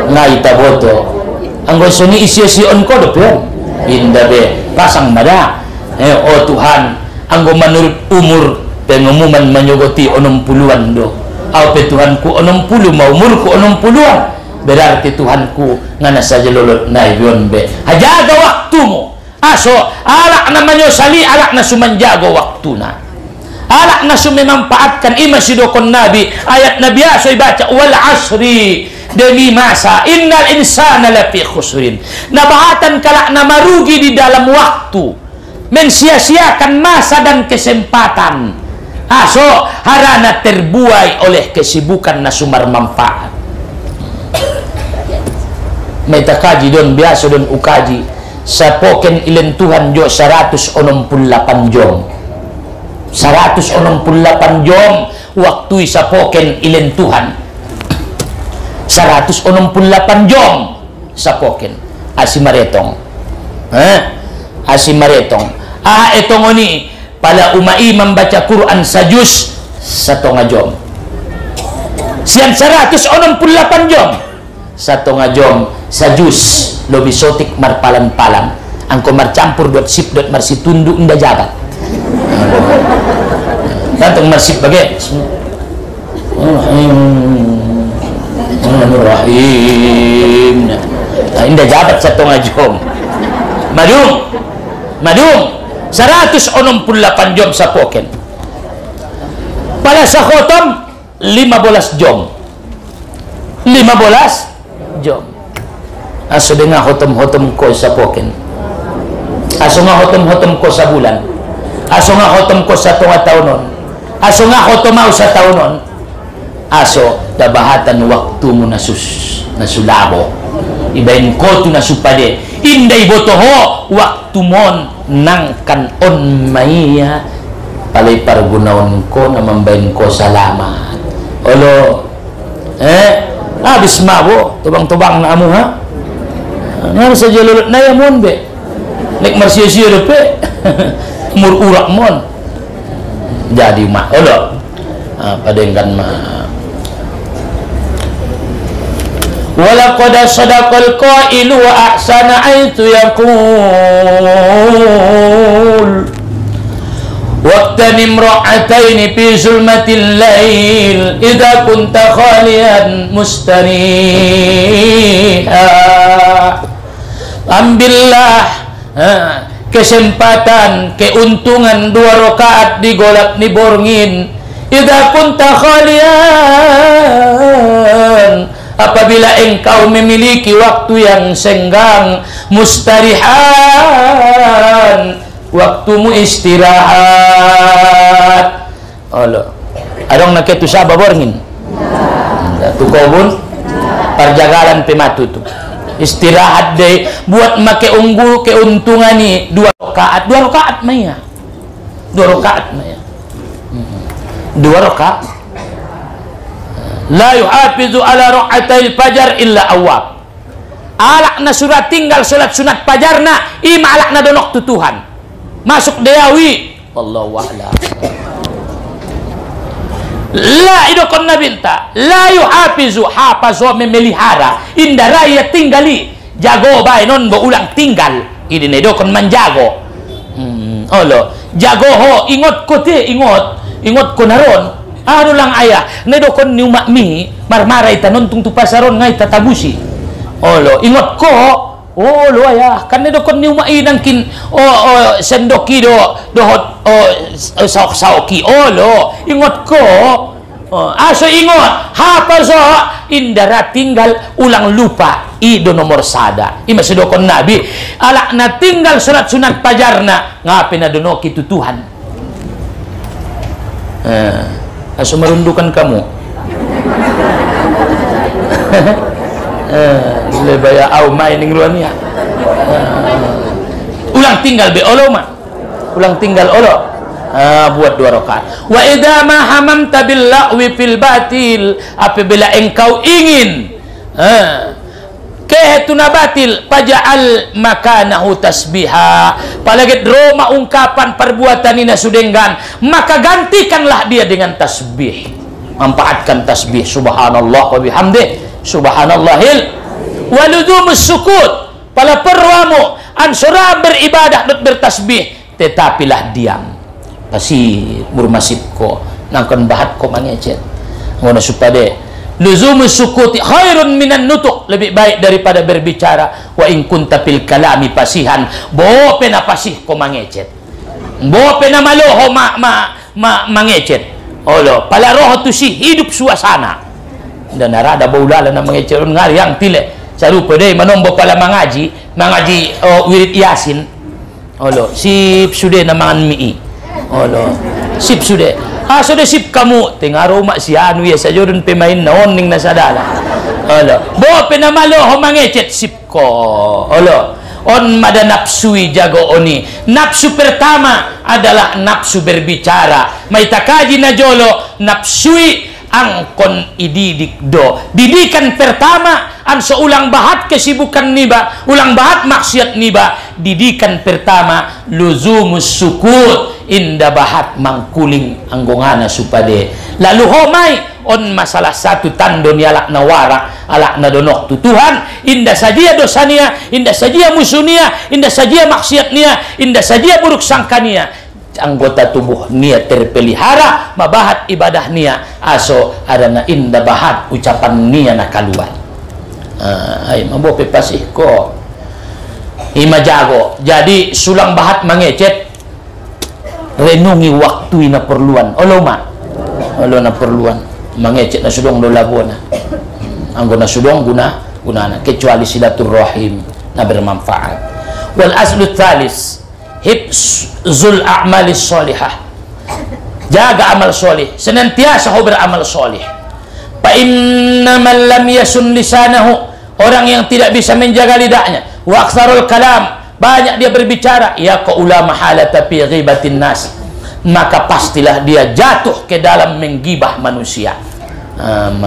ngai taboto anggo suni isi isi on ko dopian inda be pasang mada. Eh oh Tuhan anggo menurut umur pengumuman menyogoti onom puluhan do. Au Tuhan ku onom puluh mau umurku onom puluhan berarti Tuhanku ngana saja lolot na yon be. Hajaga waktumu. Aso alak namanya sali alak na sumanjago waktuna. Alak na sumemanfaatkan ima sidokon nabi. Ayat nabi aso ibaca wal asri demi masa innal insana lafi khusrin. Nabahatan kalak na marugi di dalam waktu. Mensia-siakan masa dan kesempatan. Aso harana terbuai oleh kesibukan na sumar manfaat meta kaji don biasa don ukaji. Sa poken ilen Tuhan jo 168 jom. 168 jom waktu sa poken ilen Tuhan. 168 jom sa poken asimaretong eh? Asimaretong ah etong oni. Pala umai membaca Quran sajus satu ngajom sian 168 jom satu ngajom sajus lobi sotik marpalan-palan angko marcampur dot sip dot marsi tunduk inda jabat datang marsip bagai Rahim nah, inda jabat satu ngajom madung madung 168 jom sa poken. Pada sa khotom 15 jom. 15 jom aso dengan hotom-hotom ko sa poken aso nga hotom-hotom ko sa bulan. Aso nga hotom ko sa tunga taunon aso nga hotomaw sa taunon aso dabahatan waktu mo na sus na sulabo. Ibayin ko tu na supade. Inday botoho waktu mon nang kanon maiya. Palay pargunaon ko na mambayin ko salamat. Olo eh habis mabuk tubang-tubang na amuha ngar sa jalulut na yamun be? Nek marsiyo-siyo lepe mururak mon jadi mak odo pada enggan mah walaqad sadaqal qailu wa ahsana aitu yaqul. واغتنم رعتين في ظلمة الليل إذا كنت خاليا مستريحا ambillah kesempatan keuntungan dua rakaat di golak ni borngin idza kunta khalian apabila engkau memiliki waktu yang senggang mustarihan waktumu istirahat. Allah adong nak itu sabab borngin tu kobun perjagalan pematu tu. Istirahat deh. Buat make unggul keuntungan nih dua rakaat. Dua rakaat maya dua rakaat maya hmm. dua rakaat. La yuhafizu ala ra'atil fajar illa awab alak na surat tinggal salat sunat fajarna ima alak na donok tu Tuhan masuk deawi wallahu a'lam. La idokon nabinta la yuhafizu hafazo memelihara. Inda raya tinggali. Jago bay non bo ulang tinggal. Ini ne dokon manjago hmm, olo jago ho ingot ko te ingot. Ingot ko naron. Ano lang ayah. Ne dokon ni umak mi marmaray tanon tung tupasaron ngay tatabusi olo ingot ko Oh, lo ya, kan do kon ni umai kin oh, oh sendoki do dohot oh saok saoki. Oh lo, ingot ko. Oh, aso ingot, hapa so indara tinggal ulang lupa ido nomor sada. Ima sedokon nabi, alak na tinggal salat sunat pajarna ngapain na dono kitu Tuhan. Eh, aso merundukan kamu. eh, lebaya au main luar ni uh, ulang tinggal be olo mah ulang tinggal olo. Uh, buat dua rakaat. Wa idza ma hamamta bil la'wi fil batil apabila engkau ingin uh, kehetu na batil paja'al makanahu tasbiha. Palagit Roma ungkapan perbuatan ini sudenggan maka gantikanlah dia dengan tasbih. Manfaatkan tasbih subhanallah wa bihamdih subhanallahil waludumus sukut. Pala perwamu. Ansura beribadah dan bertasbih. Tetapilah diam. Pasti bermasib ko. Nangkon bahat ko mangecet ngono supaya Luzum sukuti khairun minan nutuk. Lebih baik daripada berbicara. Wa in kunta fil kalami pasihan. Bo pena pasih ko mangecet bo pena maloho ma ma, ma mangecet olo pala roh tu si hidup suasana dan narada baulala na mangecet ngari yang tile sarupa deh manombo pala mangaji. Mangaji oh, wirid yasin. Olo sip sude na mangan mii olo sip sude ha sudah sip kamu. Tengah rumah si anu ya dun pemain ning nasadala alo bo penamalo ho mangecet. Sip ko. Alo on mada nafsui jago oni. Nafsu pertama adalah nafsu berbicara. Mai takaji na jolo nafsui angkon ididik do. Didikan pertama an seulang bahat kesibukan niba ulang bahat maksiat niba. Didikan pertama luzumus sukut inda bahat mangkuling anggongana supade. Lalu homai on masalah satu tando ni alak na warak alak na donok tu Tuhan. Inda saja dosania inda saja musunia inda saja maksiat nia inda saja buruk sangka nia anggota tubuh nia terpelihara mabahat ibadah nia. Aso ada na inda bahat ucapan nia na kaluan uh, ay mabope pasih ko. Ima jago. Jadi sulang bahat mangecet renungi waktu ina perluan. Olo ma. Olo na perluan. Mangecek na sudong do labona anggo na sudong guna gunana kecuali silaturrahim na bermanfaat. Wal aslu thalis hibzul a'mali salihah jaga amal soleh senantiasa kau beramal soleh fa inna man lam yasun lisanahu. Orang yang tidak bisa menjaga lidahnya. Wa aktsarul kalam. Banyak dia berbicara ya ke ulama hala tapi ghibatin nas. Maka pastilah dia jatuh ke dalam menggibah manusia. Um,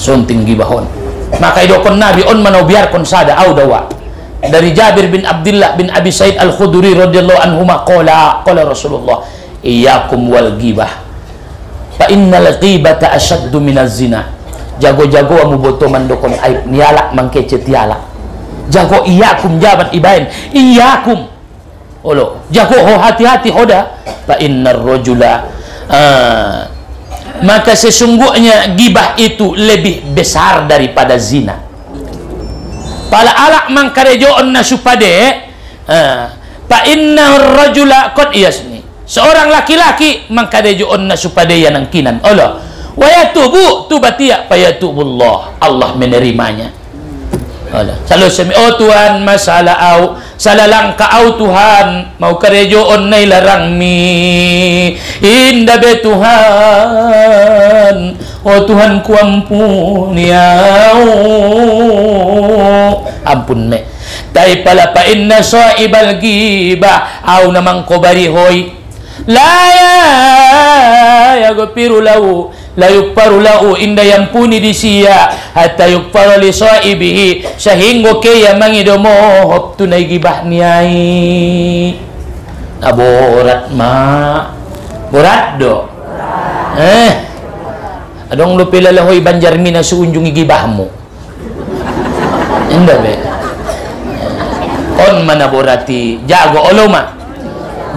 sunting gibahon. Maka idokon nabi on manau biarkon sada au dawa dari Jabir bin Abdullah bin Abi Said Al-Khudri radhiyallahu anhu qala qala Rasulullah iyyakum wal gibah fa innal ghibata ashaddu minaz zina. Jago-jago amu boto mandokon aib nialak mangkece tialak. Jago iyakum jaban ibain iyakum olo jago ho hati-hati hoda. Fa innar rajula uh, maka sesungguhnya gibah itu lebih besar daripada zina pala alak mangkarejo onna supade uh, fa innar rajula qad yasni seorang laki-laki mangkarejo onna supade yang kinan olo wa yatubu tubatia fa yatubullah. Allah menerimanya Ala. Selalu semi oh Tuhan masalah au salalang ka au Tuhan mau kerejo onnai larang mi inda be Tuhan oh Tuhan ku ampun ya ampun me. Tai pala pa inna saibal giba au namang ko bari hoy la ya ya gopiru lahu la yukfaru lahu inda yampuni disia hatta yukfaru li sahibihi sehingga ke yang mangidomo hop tunai gibah niai. Aborat ma borat do? Eh? Adong lu pila lahoy banjar mina suunjungi gibahmu. Inda be? Kon mana borati? Jago oloma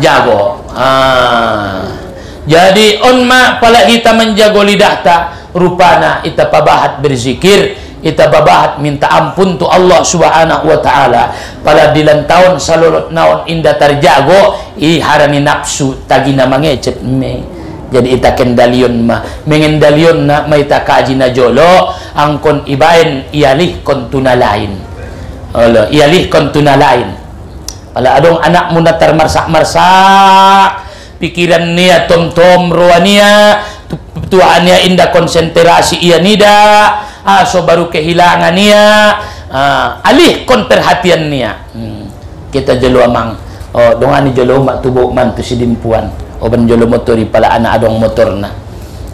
jago. Ah jadi onma pala kita menjaga lidah ta rupana ita pabahat berzikir ita pabahat minta ampun tu Allah subhanahu wa ta'ala. Pala dilan tahun salulot naon inda terjago i harani nafsu tagina mangecet me. Jadi ita kendalion ma. Mengendalion na kaji na jolo angkon ibain ialih kon tunalain Allah ialih kon tunalain pala adong anak mo na termarsak-marsak pikiran niya tom-tom ruania tuannya indah konsentrasi ia nida aso baru kehilangan niya uh, alih kon perhatian niya hmm. kita jelo amang oh dongani jelo mak tubuh man tu sidimpuan oban jelo motori pala anak adong motor na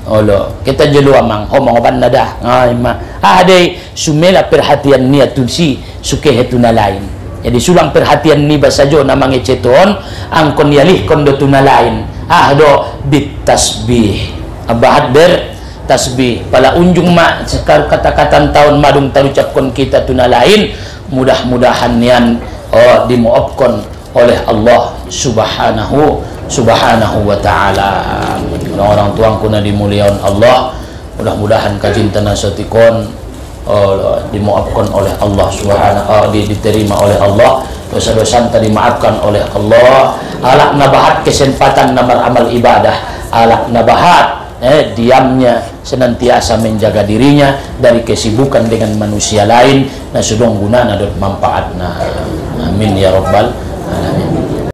Olo, kita jelu amang ho mga banda dah. Ay ma. Ah day sumela perhatian niya tunsi suke hetu na lain. Jadi sulang perhatian ni basajo na mga ceton ang konyalih kondo tu na lain. Ah do bit tasbih. Abahat ber tasbih. Pala unjung ma sekar kata-kata tahun madung tarucapkon kita tu na lain. Mudah-mudahan nian oh dimaafkan oleh Allah Subhanahu subhanahu wa ta'ala orang-orang tuangku na dimuliakan Allah mudah-mudahan kajinta na sotikon uh, dimaafkan oleh Allah subhanahu uh, diterima oleh Allah. Dosa-dosa tadi dimaafkan oleh Allah. Alak nabahat kesempatan namar amal ibadah. Alak nabahat eh, diamnya senantiasa menjaga dirinya dari kesibukan dengan manusia lain. Nah sudong guna na manfaat nah amin ya rabbal